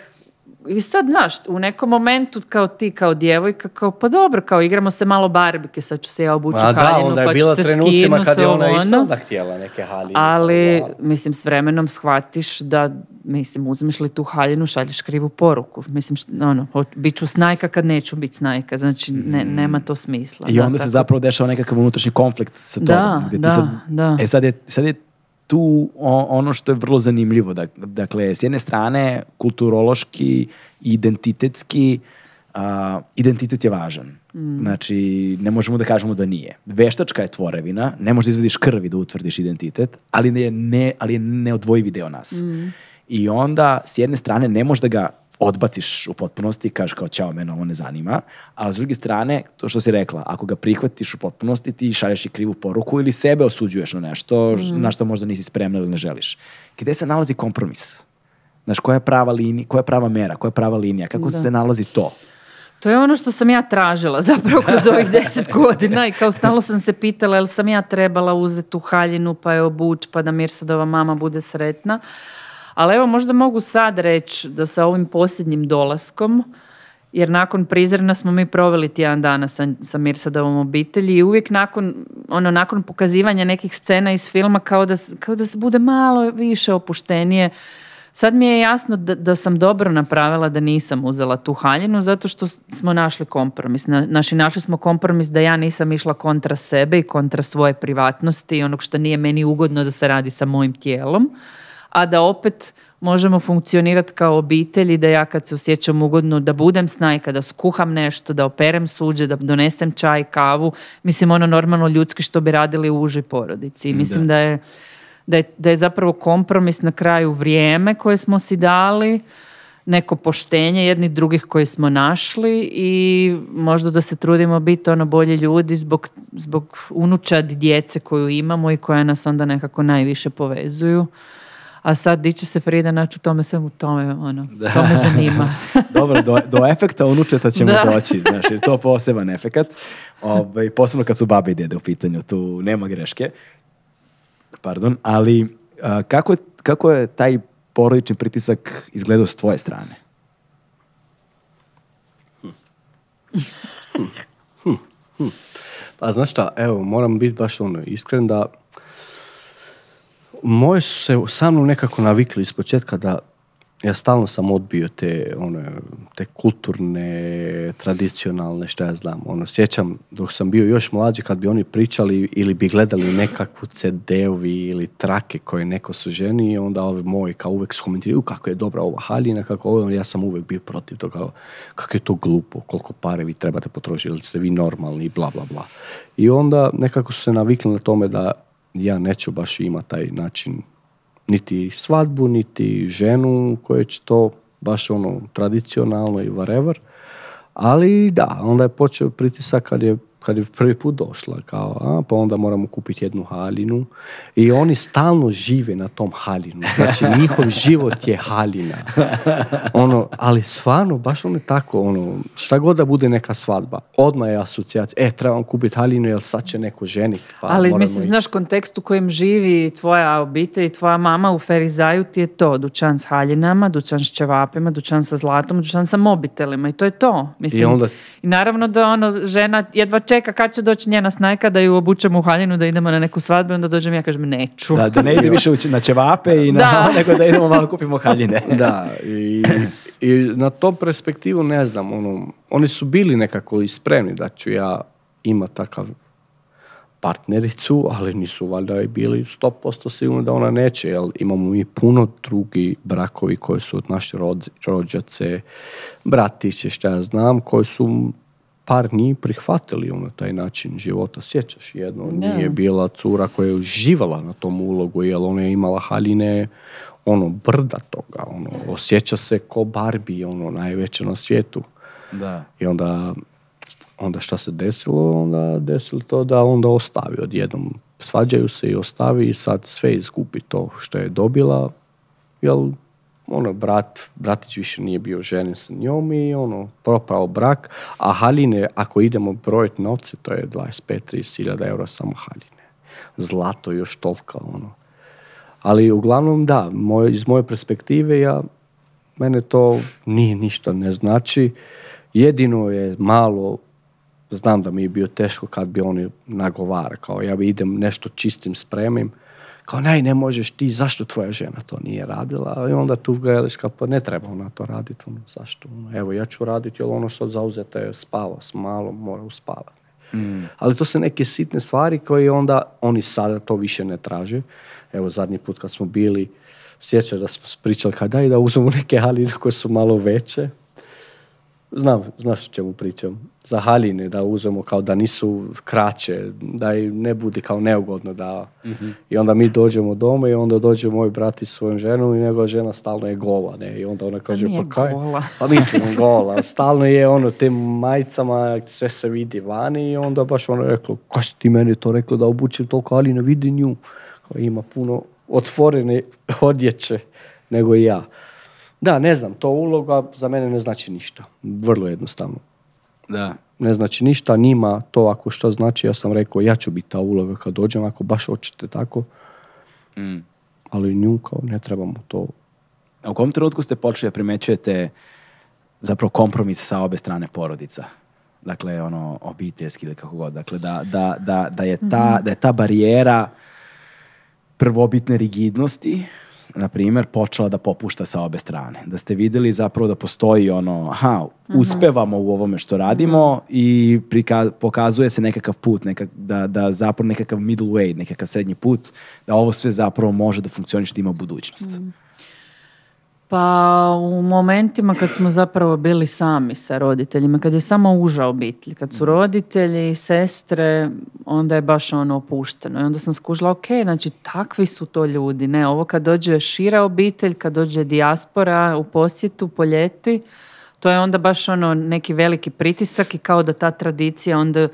i sad, znaš, u nekom momentu kao ti, kao djevojka, kao pa dobro, kao igramo se malo barbike, sad ću se ja obući A da, haljinu, onda je pa ću bila se trenucima skinut, kad je ona isto ono. onda htjela neke haljine. Ali, Wow. mislim, s vremenom shvatiš da, mislim, uzmeš li tu haljinu, šalješ krivu poruku. Mislim, ono, bit ću snajka kad neću biti snajka. Znači, ne, nema to smisla. I Da, onda se tako- zapravo dešava nekakav unutrašnji konflikt sa tobom. Da, da, sad, da. E sad je, sad je tu ono što je vrlo zanimljivo. Dak- Dakle, s jedne strane, kulturološki, identitetski, a, identitet je važan. Mm. Znači, ne možemo da kažemo da nije. Veštačka je tvorevina, ne možeš da izvediš krvi da utvrdiš identitet, ali je, ne, ali je neodvojivi deo nas. Mm. I onda, s jedne strane, ne možeš da ga odbaciš u potpunosti i kažeš kao ćao, mene ovo ne zanima, ali s druge strane, to što si rekla, ako ga prihvatiš u potpunosti, ti šalješ i krivu poruku ili sebe osuđuješ na nešto na što možda nisi spremna ili ne želiš. Gde se nalazi kompromis? Znaš, koja je prava linija, koja je prava mera, koja je prava linija, kako se nalazi to? To je ono što sam ja tražila zapravo <laughs> kroz ovih deset godina i kao stalno sam se pitala jel sam ja trebala uzeti tu haljinu pa je obuć pa da Mirsadova mama bude sretna. Ali evo možda mogu sad reći da sa ovim posljednjim dolaskom, jer nakon prizrena smo mi proveli tjedan dana sa, sa Mirsadovom obitelji i uvijek nakon, ono, nakon pokazivanja nekih scena iz filma kao da, kao da se bude malo više opuštenije. Sad mi je jasno da, da sam dobro napravila da nisam uzela tu haljinu zato što smo našli kompromis. Na, naši našli smo kompromis da ja nisam išla kontra sebe i kontra svoje privatnosti i onog što nije meni ugodno da se radi sa mojim tijelom a da opet možemo funkcionirati kao obitelj i da ja kad se osjećam ugodno da budem snajka, da skuham nešto, da operem suđe, da donesem čaj, kavu, mislim ono normalno ljudski što bi radili u užoj porodici. I mislim da. je, da, je, da je zapravo kompromis na kraju vrijeme koje smo si dali, neko poštenje jednih drugih koje smo našli i možda da se trudimo biti ono bolji ljudi zbog, zbog unučad djece koju imamo i koja nas onda nekako najviše povezuju a sad di će se Frida naći u tome svemu tome, ono, <laughs> to me zanima. <laughs> Dobro, do, do efekta unučeta ćemo doći, znaš, jer to poseban efekat, ovaj, posebno kad su babi i dede u pitanju, tu nema greške, pardon, ali kako, kako je taj porodični pritisak izgledao s tvoje strane? Pa znaš šta, evo, moram biti baš ono iskren da moje su se sa mnom nekako navikli iz početka da ja stalno sam odbio te, one, te kulturne, tradicionalne, šta ja znam. Ono, sjećam dok sam bio još mlađi kad bi oni pričali ili bi gledali nekakvu CD-ovi ili trake koje neko su ženi onda ovi moji kao uvijek skomentiraju kako je dobra ova haljina, kako ovo, ja sam uvijek bio protiv toga, kako je to glupo, koliko pare vi trebate potrošiti, ili ste vi normalni bla bla bla. I onda nekako su se navikli na tome da ja neću baš imati taj način niti svadbu, niti ženu koja će to baš ono tradicionalno i whatever. Ali da, onda je počeo pritisak kad je kad je prvi put došla, kao, a, pa onda moramo kupiti jednu haljinu. I oni stalno žive na tom haljinu. Znači, <laughs> njihov život je haljina. Ono, ali stvarno, baš ono tako, ono, šta god da bude neka svadba, odmah je asocijacija, e, trebam kupiti haljinu, jer sad će neko ženiti. Pa ali mislim, znaš, kontekst u kojem živi tvoja obitelj i tvoja mama u Ferizaju ti je to, dućan s haljinama, dućan s ćevapima, dućan sa zlatom, dućan sa mobitelima i to je to. Mislim, I, onda... i naravno da ono, žena jedva čeka kad će doći njena snajka da ju obučemo u haljinu da idemo na neku svadbu onda dođem ja kažem neću. Da, da ne ide više na ćevape i na da. <laughs> nego da idemo malo kupimo haljine. <laughs> da, i, i na tom perspektivu ne znam, ono, oni su bili nekako i spremni da ću ja ima takav partnericu, ali nisu valjda i bili 100% sigurni da ona neće, jer imamo mi puno drugi brakovi koji su od naše rođace, bratiće, šta ja znam, koji su par njih prihvatili ono taj način života. Sjećaš jedno, nije bila cura koja je uživala na tom ulogu, jer ona je imala haljine ono brda toga, ono, osjeća se ko Barbie, ono, najveće na svijetu. Da. I onda, onda šta se desilo? Onda desilo to da onda ostavi odjednom. Svađaju se i ostavi i sad sve izgubi to što je dobila, jel ono, brat, bratić više nije bio ženjen sa njom i ono, propao brak, a haljine, ako idemo brojiti novce, to je 25-30 hiljada eura samo haljine. Zlato još toliko, ono. Ali uglavnom da, moj, iz moje perspektive ja, mene to nije ništa ne znači. Jedino je malo, znam da mi je bio teško kad bi oni nagovara, kao ja bi idem nešto čistim spremim, kao ne, ne možeš ti, zašto tvoja žena to nije radila? I onda tu gledaš kao pa ne treba ona to raditi, ono, zašto? Ono, evo ja ću raditi, jer ono što zauzete spava s malo, mora uspavati. Mm. Ali to su neke sitne stvari koje onda oni sada to više ne traže. Evo zadnji put kad smo bili, sjećaš da smo pričali kada i da uzmemo neke haline koje su malo veće. Znam, znaš o čemu pričam. Za haljine da uzmemo kao da nisu kraće, da i ne bude kao neugodno da... I onda mi dođemo doma i onda dođe moj brat i svojom ženom i njegova žena stalno je gola, ne? I onda ona kaže, pa kaj? gola. Pa mislim <laughs> gola. Stalno je ono tim majicama, sve se vidi vani i onda baš ono reklo, kaj si ti meni to rekla da obučem toliko haljine, vidi nju. Kao ima puno otvorene odjeće nego i ja. Da, ne znam, to uloga za mene ne znači ništa. Vrlo jednostavno. Da. Ne znači ništa, njima to ako što znači, ja sam rekao ja ću biti ta uloga kad dođem, ako baš hoćete tako. Mm. Ali nju kao ne trebamo to. A u kom trenutku ste počeli da primećujete zapravo kompromis sa obe strane porodica? Dakle, ono, obiteljski ili kako god. Dakle, da, da, da, da, je, ta, da je ta barijera prvobitne rigidnosti, na primjer, počela da popušta sa obe strane. Da ste vidjeli zapravo da postoji ono, aha, uspevamo u ovome što radimo i prika- pokazuje se nekakav put, nekak, da, da zapravo nekakav middle way, nekakav srednji put, da ovo sve zapravo može da funkcioniše, da ima budućnost. Pa u momentima kad smo zapravo bili sami sa roditeljima, kad je samo uža obitelj, kad su roditelji i sestre, onda je baš ono opušteno. I onda sam skužila, ok, znači takvi su to ljudi. Ne, ovo kad dođe šira obitelj, kad dođe dijaspora u posjetu po ljeti, to je onda baš ono neki veliki pritisak i kao da ta tradicija onda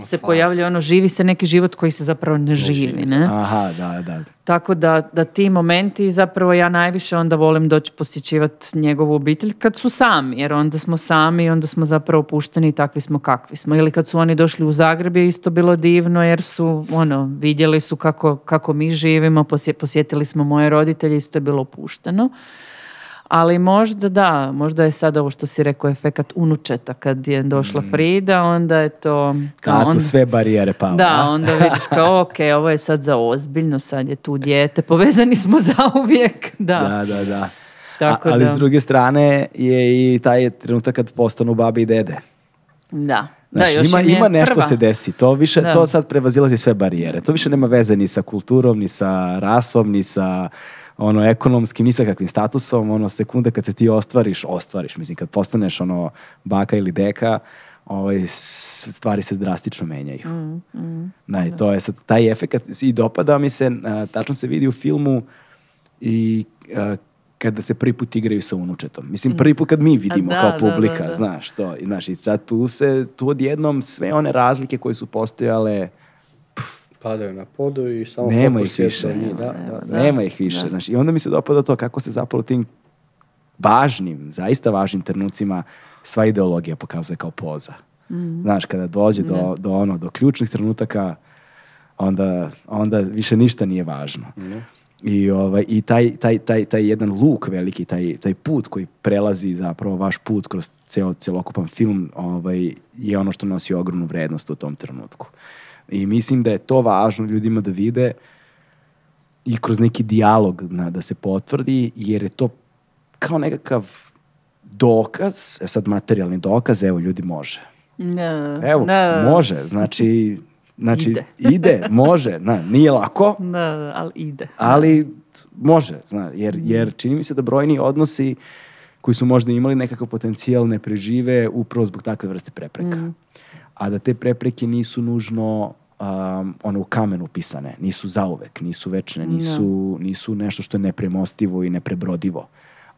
se pojavljuje ono, živi se neki život koji se zapravo ne živi, ne? Aha, da, da. Tako da, da ti momenti zapravo ja najviše onda volim doći posjećivati njegovu obitelj kad su sami, jer onda smo sami i onda smo zapravo pušteni i takvi smo kakvi smo. Ili kad su oni došli u Zagreb je isto bilo divno jer su, ono, vidjeli su kako, kako mi živimo, posje- posjetili smo moje roditelje, isto je bilo pušteno. Ali možda da, možda je sad ovo što si rekao efekat unučeta kad je došla Frida, onda je to... Kad su sve barijere pale. da, <laughs> onda vidiš kao, ok, ovo je sad za ozbiljno, sad je tu dijete, povezani smo <laughs> za uvijek, da. Da, da, da. Tako A, ali da. s druge strane je i taj trenutak kad postanu babi i dede. Da. Da, Znaš, još ima, im ima nešto prva. se desi. To više, Da. to sad prevazilazi sve barijere. To više nema veze ni sa kulturom, ni sa rasom, ni sa ono ekonomskim, ni sa kakvim statusom. Ono sekunde kad se ti ostvariš, ostvariš. Mislim, kad postaneš ono baka ili deka, ovaj, stvari se drastično menjaju. Mm, Da, i to je sad, taj efekt i dopada mi se, a, tačno se vidi u filmu i a, kada se prvi put igraju sa unučetom. Mislim, prvi put kad mi vidimo da, kao publika, da, da. znaš, to, i, znaš, i sad tu se, tu odjednom sve one razlike koje su postojale, Padaju na podu i samo nema fokus ih je više. njih, Da, da, da. Nema ih više. Znaš, I onda mi se dopada to kako se zapravo tim važnim, zaista važnim trenucima sva ideologija pokazuje kao poza. Mm. Znaš, kada dođe do, do, ono, do ključnih trenutaka, onda, onda više ništa nije važno. I, ovaj, i taj, taj, taj, taj jedan luk veliki, taj, taj put koji prelazi zapravo vaš put kroz ceo, celokupan film ovaj, je ono što nosi ogromnu vrednost u tom trenutku. I mislim da je to važno ljudima da vide i kroz neki dijalog na, da se potvrdi, jer je to kao nekakav dokaz, e sad materijalni dokaz, evo ljudi može. Da, Evo, da, može, znači, znači Ide. <laughs> ide, može, na, nije lako, Da, ali ide. ali može, zna, jer, jer čini mi se da brojni odnosi koji su možda imali nekakav potencijal ne prežive upravo zbog takve vrste prepreka. A da te prepreke nisu nužno um, ono u kamenu pisane, nisu zauvek, nisu večne, nisu, nisu nešto što je nepremostivo i neprebrodivo.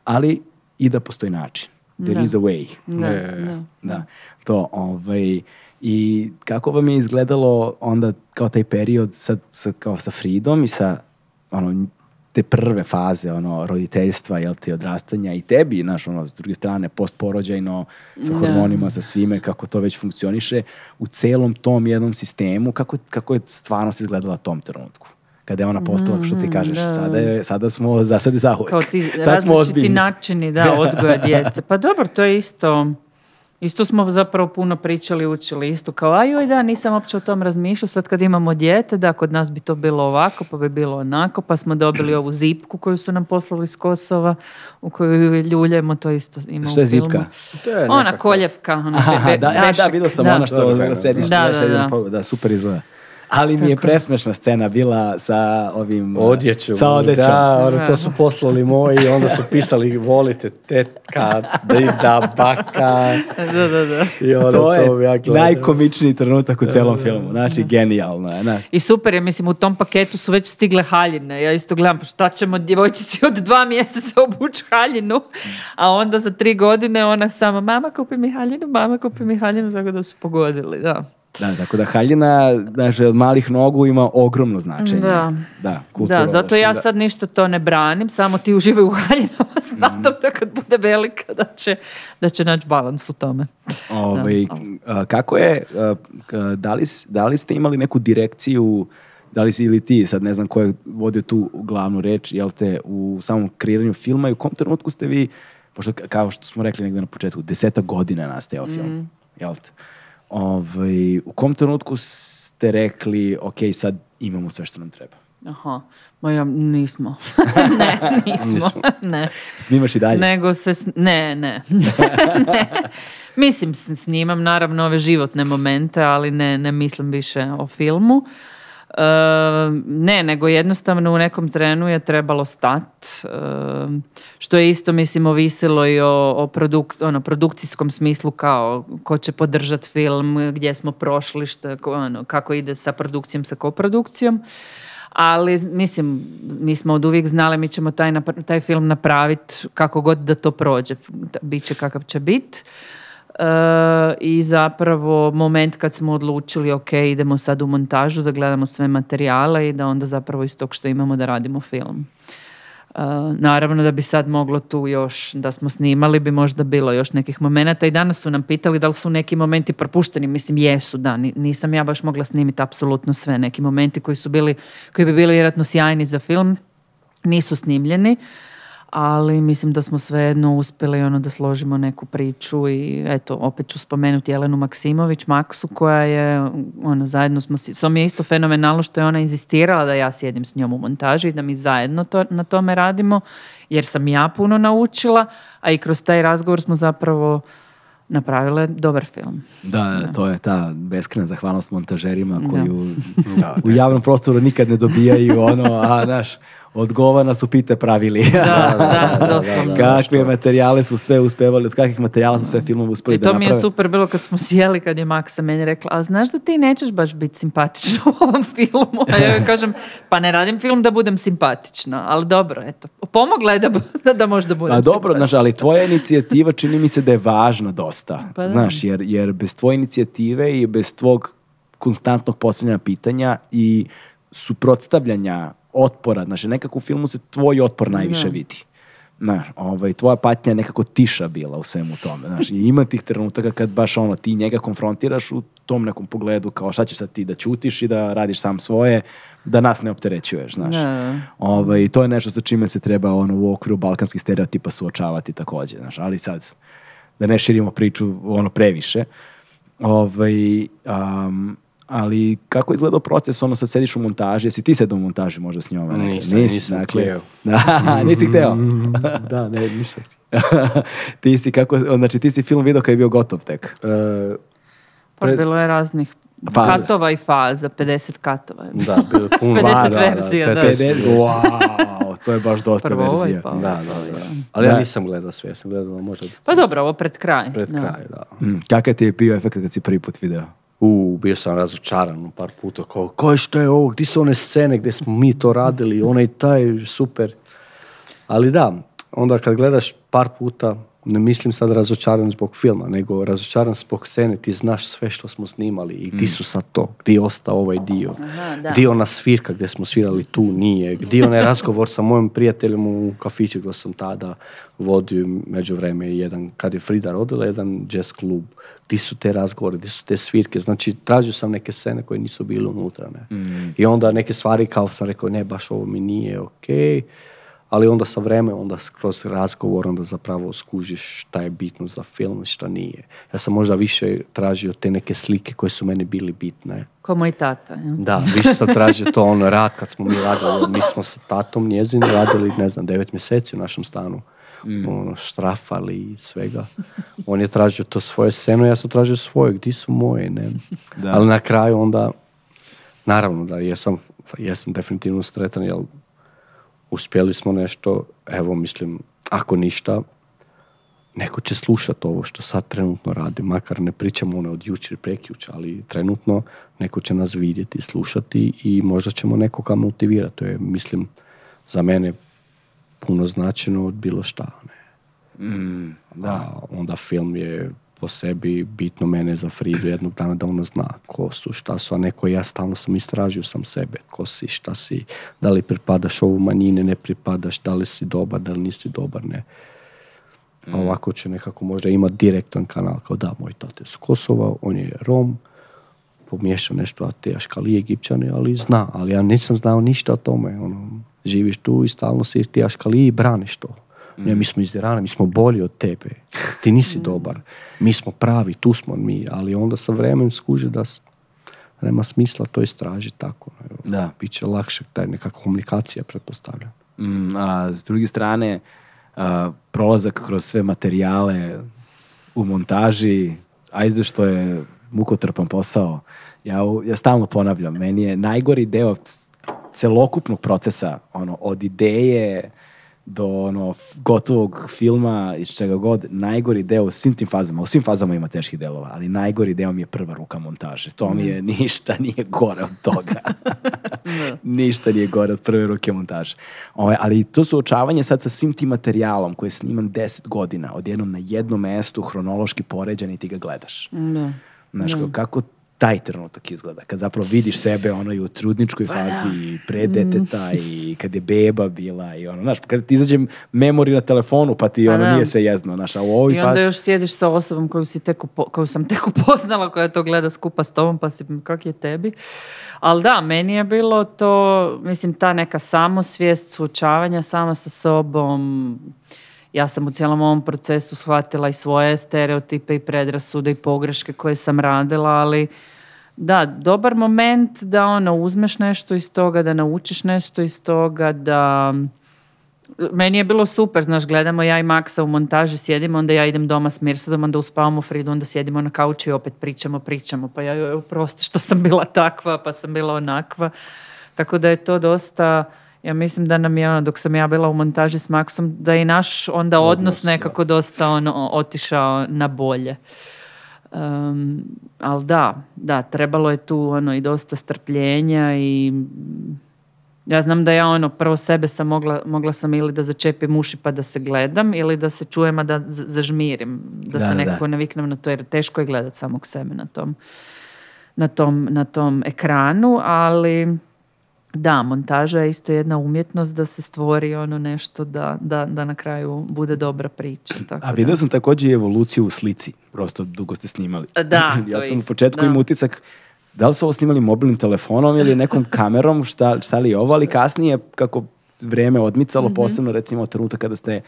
Ali i da postoji način. There Da. is a way. Da, da. Da, to, ovaj, i kako vam je izgledalo onda kao taj period sa, sa, kao sa Fridom i sa ono, te prve faze ono, roditeljstva, jel te, odrastanja i tebi, znaš, ono, s druge strane, postporođajno, sa hormonima, sa svime, kako to već funkcioniše, u celom tom jednom sistemu, kako, kako je stvarno se izgledala tom trenutku? Kada je ona postala, što ti kažeš, da. sada, je, sada smo za sad i zauvek. Kao ti Sad smo različiti načini da, <laughs> odgoja djece. Pa dobro, to je isto... Isto smo zapravo puno pričali, učili isto kao, a joj da, nisam uopće o tom razmišljao, sad kad imamo dijete, da, kod nas bi to bilo ovako, pa bi bilo onako, pa smo dobili ovu zipku koju su nam poslali iz Kosova, u koju ljuljemo, to isto ima Šta je u filmu. zipka? To je Ona koljevka, ona Aha, be- da, a, da, vidio sam da. ono što sediš Da, da, da, da. da, da, super izgleda. Ali mi je presmešna scena bila sa ovim... Odjećom. Sa odjećom. Da, ono, to su poslali moji i onda su pisali volite tetka, dida, baka. Da, da, da. I ono, To je bi ja gledao. najkomičniji trenutak u celom filmu. Znači, genijalno je. Ne? I super je, mislim, u tom paketu su već stigle haljine. Ja isto gledam, pa šta ćemo djevojčici od dva mjeseca obući haljinu, a onda za tri godine ona samo, mama kupi mi haljinu, mama kupi mi haljinu, tako da su pogodili, da. Da, tako da haljina, znači, od malih nogu ima ogromno značenje. Da. Da, Da, zato ja da. sad ništa to ne branim, samo ti uživaj u haljinama s nadom da kad bude velika da će, da će naći balans u tome. Ovaj, a, kako je, da li, da li ste imali neku direkciju, da li si ili ti, sad ne znam ko je vodio tu glavnu reč, jel te, u samom kreiranju filma i u kom trenutku ste vi, pošto ka- kao što smo rekli negdje na početku, deseta godina nastajao film, jel te? Ovaj, u kom trenutku ste rekli, ok, sad imamo sve što nam treba? Aha, ma ja, nismo. <laughs> ne, nismo. ne. Snimaš i dalje? Nego se, s- ne, ne. <laughs> ne. Mislim, snimam naravno ove životne momente, ali ne, ne mislim više o filmu. E, ne, nego jednostavno u nekom trenu je trebalo stat, e, što je isto, mislim, ovisilo i o, o produk- ono, produkcijskom smislu kao ko će podržati film, gdje smo prošli, šta, ono, kako ide sa produkcijom, sa koprodukcijom. Ali, mislim, mi smo od uvijek znali, mi ćemo taj, taj film napraviti kako god da to prođe. Bit će kakav će bit. E, I zapravo moment kad smo odlučili, ok, idemo sad u montažu, da gledamo sve materijale i da onda zapravo iz tog što imamo da radimo film. E, naravno da bi sad moglo tu još, da smo snimali, bi možda bilo još nekih momenata. I danas su nam pitali da li su neki momenti propušteni, mislim jesu, da, ni- nisam ja baš mogla snimiti apsolutno sve, neki momenti koji su bili, koji bi bili vjerojatno sjajni za film, nisu snimljeni, ali mislim da smo svejedno uspjeli ono da složimo neku priču i eto, opet ću spomenuti Jelenu Maksimović, Maksu, koja je, ono, zajedno smo, to mi je isto fenomenalno što je ona inzistirala da ja sjedim s njom u montaži i da mi zajedno to, na tome radimo, jer sam ja puno naučila, a i kroz taj razgovor smo zapravo napravile dobar film. Da, to je ta beskrena zahvalnost montažerima koju <laughs> Da. u javnom prostoru nikad ne dobijaju ono, a naš, odgovana su pite pravili. <laughs> Da, da, doslovno. Kakve materijale su sve uspevali, s kakvih materijala su sve filmove uspeli I da to mi je super bilo kad smo sjeli, kad je Maksa meni rekla, a znaš da ti nećeš baš biti simpatična u ovom filmu? A ja joj kažem, pa ne radim film da budem simpatična, ali dobro, eto, pomogla je da, da možda budem A dobro, znaš, ali tvoja inicijativa čini mi se da je važna dosta. Pa da. Znaš, jer, jer bez tvoje inicijative i bez tvog konstantnog postavljanja pitanja i suprotstavljanja otpora, znači nekako u filmu se tvoj otpor najviše vidi. Znaš, ovaj, tvoja patnja je nekako tiša bila u svemu tome. Znaš, i ima tih trenutaka kad baš ono, ti njega konfrontiraš u tom nekom pogledu kao šta ćeš sad ti da ćutiš i da radiš sam svoje, da nas ne opterećuješ, znaš. Da. Ovaj, to je nešto sa čime se treba ono, u okviru balkanskih stereotipa suočavati također. Znaš, ali sad, da ne širimo priču ono previše. Ovaj, am, ali kako je izgledao proces, ono sad sediš u montaži, jesi ti sedao u montaži možda s njome? nekad? Nisam, nisam dakle, htio. <laughs> Da, nisi hteo. <laughs> da, ne, nisam. <laughs> ti si kako, znači ti si film video kad je bio gotov tek. E, Pa pred- bilo je raznih Faze. katova i faza, 50 katova. da, bilo je puno. 50 Da, da, verzija, da. 50 Wow, to je baš dosta Prvo ovaj, verzija. pa Da, ovaj, da, pa da. ovaj. Ali Da. ja nisam gledao sve, ja sam gledao možda Pa dobro, ovo pred kraj. pred da. kraj, da. Mm, kakav ti je bio efekt kad si prvi put video? U, bio sam razočaran par puta, kao, je što je ovo, gdje su one scene gdje smo mi to radili, onaj taj, super. Ali da, onda kad gledaš par puta, ne mislim sad razočaran zbog filma, nego razočaran zbog scene, ti znaš sve što smo snimali i gdje su sad to, gdje je ostao ovaj dio, Aha, da. gdje je ona svirka gdje smo svirali tu, nije, gdje je onaj razgovor sa mojim prijateljem u kafiću gdje sam tada vodio među vreme jedan, kad je Frida rodila, jedan jazz klub, gdje su te razgovore, gdje su te svirke, znači tražio sam neke scene koje nisu bile unutra, ne. I onda neke stvari kao sam rekao, ne, baš ovo mi nije okej, ali onda sa vreme, onda kroz razgovor, onda zapravo skužiš šta je bitno za film i šta nije. Ja sam možda više tražio te neke slike koje su meni bili bitne. Ko moj tata. ja. Da, više sam tražio to ono rad kad smo mi radili, mi smo sa tatom njezin radili, ne znam, devet mjeseci u našem stanu. Ono, štrafali i svega. On je tražio to svoje sceno, ja sam tražio svoje, gdje su moje, ne. Ali na kraju onda naravno da jesam, jesam definitivno sretan, jer uspjeli smo nešto, evo mislim, ako ništa, neko će slušati ovo što sad trenutno radi, makar ne pričamo ono od jučer prekjuča, ali trenutno neko će nas vidjeti, slušati i možda ćemo nekoga motivirati. To je, mislim, za mene puno značajno od bilo šta. Ne. Mm, da. A onda film je po sebi bitno mene za Fridu jednog dana da ona zna ko su, šta su, a neko ja stalno sam istražio sam sebe, ko si, šta si, da li pripadaš ovu manjine, ne pripadaš, da li si dobar, da li nisi dobar, ne. A ovako će nekako možda imati direktan kanal, kao da, moj tata je s Kosova, on je Rom, pomiješa nešto, a te Aškali Egipćani, ali zna, ali ja nisam znao ništa o tome, ono, živiš tu i stalno si ti Aškali i braniš to. Ne, mi smo iz Irana, mi smo bolji od tebe. Ti nisi dobar. Mi smo pravi, tu smo mi. Ali onda sa vremenom skuži da nema smisla to istražiti tako. Da. Biće lakše, taj neka komunikacija pretpostavljam. Mm, a s druge strane, a, prolazak kroz sve materijale u montaži, ajde što je mukotrpan posao, ja, ja stalno ponavljam, meni je najgori deo celokupnog procesa, ono, od ideje do ono, gotovog filma iz čega god, najgori deo u svim tim fazama, u svim fazama ima teških delova, ali najgori deo mi je prva ruka montaže. To mi je ništa nije gore od toga. <laughs> ništa nije gore od prve ruke montaže. Ovaj, ali to suočavanje sad sa svim tim materijalom koji je sniman 10 godina, odjednom na jednom mestu, hronološki poređan i ti ga gledaš. Da. Znaš, kako taj trenutak izgleda, kad zapravo vidiš sebe ono i u trudničkoj fazi i pre deteta i kad je beba bila i ono, znaš, kad ti izađe memori na telefonu pa ti Pa ono nije sve jezno, znaš, a u ovoj I onda fazi... još sjediš sa osobom koju, si tek upo- koju sam tek <laughs> upoznala, koja to gleda skupa s tobom, pa si, kak je tebi. Ali da, meni je bilo to, mislim, ta neka samosvijest, suočavanja sama sa sobom. Ja sam u cijelom ovom procesu shvatila i svoje stereotipe i predrasude i pogreške koje sam radila, ali da, dobar moment da ono, uzmeš nešto iz toga, da naučiš nešto iz toga, da meni je bilo super, znaš, gledamo ja i Maksa u montaži, sjedimo, onda ja idem doma s Mirsadom, onda uspavamo Fridu, onda sjedimo na kauču i opet pričamo, pričamo, pa ja joj oprosti što sam bila takva, pa sam bila onakva. Tako da je to dosta, ja mislim da nam je ono, dok sam ja bila u montaži s Maksom, da je i naš onda odnos, nekako dosta ono, otišao na bolje. Um, ali da, da, trebalo je tu ono i dosta strpljenja i ja znam da ja ono prvo sebe sam mogla, mogla sam ili da začepim uši pa da se gledam ili da se čujem a da zažmirim, da, Da, se da, nekako naviknem na to jer teško je gledat samog sebe na tom, na tom, na tom ekranu, ali da, montaža je isto jedna umjetnost da se stvori ono nešto da, da, da na kraju bude dobra priča. <clears throat> Tako A vidio sam također i evoluciju u slici, prosto dugo ste snimali. Da, <clears throat> ja sam u isto, početku da. imao utisak da li su ovo snimali mobilnim telefonom ili nekom <laughs> kamerom, šta, šta li je ovo, ali kasnije kako vreme odmicalo, Mhm. posebno recimo od trenutka kada ste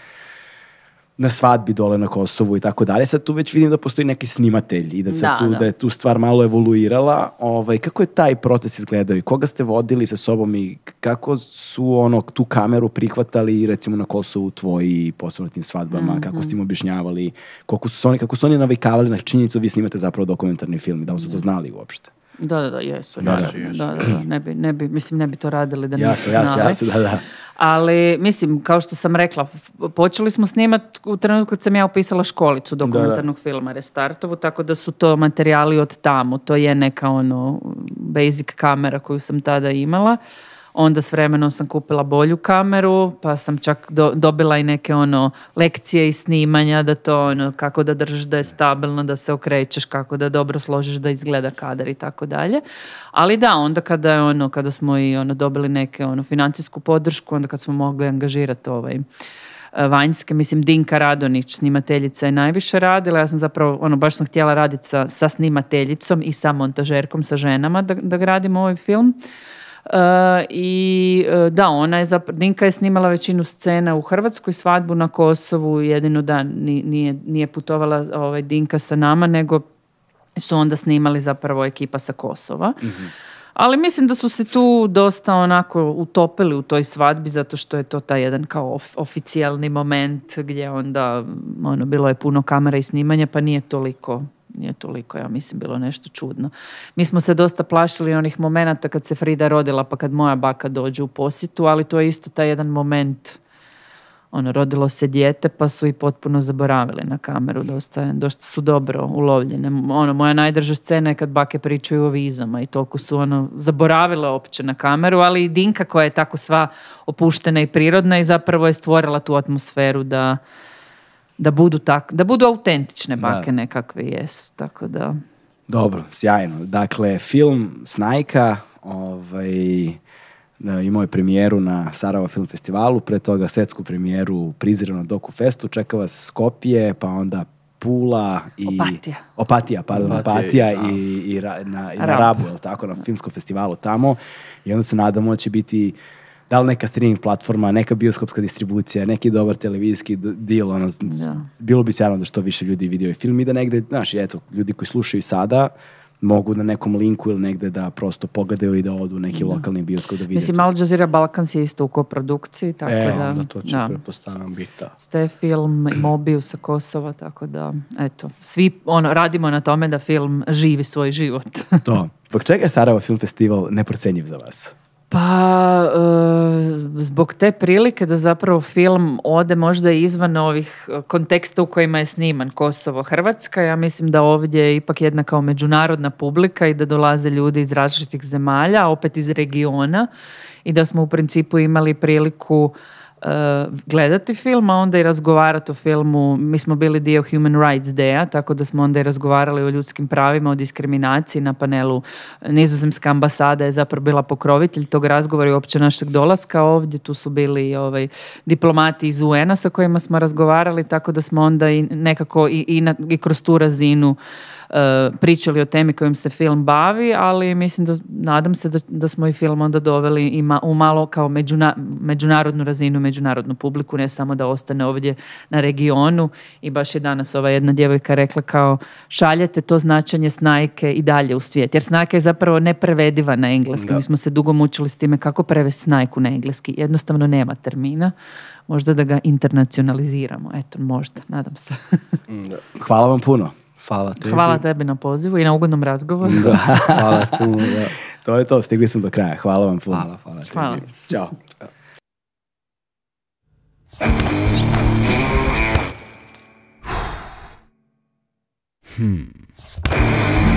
na svadbi dole na Kosovu i tako dalje. Sad tu već vidim da postoji neki snimatelj i da, se Da, tu, da. da. je tu stvar malo evoluirala. Ovaj, kako je taj proces izgledao i koga ste vodili sa sobom i kako su ono, tu kameru prihvatali recimo na Kosovu tvoji posebno tim svadbama, Mhm. kako ste im objašnjavali, koliko su oni, kako su oni navikavali na činjenicu vi snimate zapravo dokumentarni film i da li su to znali uopšte? Da, da, da, jesu. Da, da, jesu, da, da, da, ne bi, ne bi, mislim, ne bi to radili da nisu znali. jasno, da, da. Ali, mislim, kao što sam rekla, počeli smo snimati u trenutku kad sam ja upisala školicu dokumentarnog filma Restartovu, tako da su to materijali od tamo. To je neka ono basic kamera koju sam tada imala. Onda s vremenom sam kupila bolju kameru, pa sam čak do- dobila i neke ono lekcije i snimanja da to ono kako da držiš da je stabilno, da se okrećeš, kako da dobro složiš da izgleda kadar i tako dalje. Ali da, onda kada je ono kada smo i ono dobili neke ono financijsku podršku, onda kad smo mogli angažirati ovaj e, vanjske, mislim Dinka Radonić, snimateljica je najviše radila, ja sam zapravo, ono, baš sam htjela raditi sa, sa snimateljicom i sa montažerkom, sa ženama da, da gradimo ovaj film. E, I e, da, ona je zapravo, Dinka je snimala većinu scena u Hrvatskoj, svadbu na Kosovu, jedino da ni- nije, nije putovala ovaj, Dinka sa nama, nego su onda snimali zapravo ekipa sa Kosova. Ali mislim da su se tu dosta onako utopili u toj svadbi zato što je to taj jedan kao of- oficijalni moment gdje onda ono bilo je puno kamera i snimanja pa nije toliko nije toliko, ja mislim, bilo nešto čudno. Mi smo se dosta plašili onih momenata kad se Frida rodila, pa kad moja baka dođe u posjetu, ali to je isto taj jedan moment ono, rodilo se dijete pa su i potpuno zaboravili na kameru, dosta, dosta su dobro ulovljene. Ono, moja najdrža scena je kad bake pričaju o vizama i toliko su ono, zaboravile opće na kameru, ali i Dinka koja je tako sva opuštena i prirodna i zapravo je stvorila tu atmosferu da, da budu tak, da budu autentične bake nekakve jesu, tako da... Dobro, sjajno. Dakle, film Snajka, ovaj, imao je premijeru na Sarajevo Film Festivalu, pre toga svetsku premijeru prizirano Doku Festu, čeka vas Skopje, pa onda Pula i... Opatija. Opatija, pardon, Opatija, i, i, na, i na Rabu, tako, na filmskom festivalu tamo. I onda se nadamo da će biti da li neka streaming platforma, neka bioskopska distribucija, neki dobar televizijski deal, ono, bilo bi sjajno da što više ljudi vidio i film i da negde, znaš, eto, ljudi koji slušaju sada, mogu na nekom linku ili negde da prosto pogledaju i da odu u neki lokalni bioskop da vide. Mislim, Al Jazeera Balkans je isto u koprodukciji, tako e, da... onda to će pretpostavljam biti, Ste film i Mobius sa Kosova, tako da, eto, svi ono, radimo na tome da film živi svoj život. to. Zbog čega je Sarajevo Film Festival neprocenjiv za vas? Pa, e, zbog te prilike da zapravo film ode možda izvan ovih e, konteksta u kojima je sniman Kosovo, Hrvatska. Ja mislim da ovdje je ipak jedna kao međunarodna publika i da dolaze ljudi iz različitih zemalja, opet iz regiona i da smo u principu imali priliku gledati film, a onda i razgovarati o filmu. Mi smo bili dio Human Rights Day-a, tako da smo onda i razgovarali o ljudskim pravima, o diskriminaciji na panelu. Nizozemska ambasada je zapravo bila pokrovitelj tog razgovora i uopće našeg dolaska ovdje. Tu su bili ovaj, diplomati iz UN-a sa kojima smo razgovarali, tako da smo onda i nekako i, i, i kroz tu razinu E, pričali o temi kojim se film bavi, ali mislim da, nadam se da, da smo i film onda doveli i u malo kao međuna, međunarodnu razinu, međunarodnu publiku, ne samo da ostane ovdje na regionu i baš je danas ova jedna djevojka rekla kao šaljete to značenje snajke i dalje u svijet, jer snajka je zapravo neprevediva na engleski. Mi smo se dugo mučili s time kako prevesti snajku na engleski. Jednostavno nema termina možda da ga internacionaliziramo. Eto, možda, nadam se. <laughs> Hvala vam puno. Hvala tebi. Hvala tebi na pozivu i na ugodnom razgovoru. Da, hvala <laughs> puno. to je to, stigli smo do kraja. Hvala vam puno. Hvala, hvala. Hvala. Ćao. Hmm.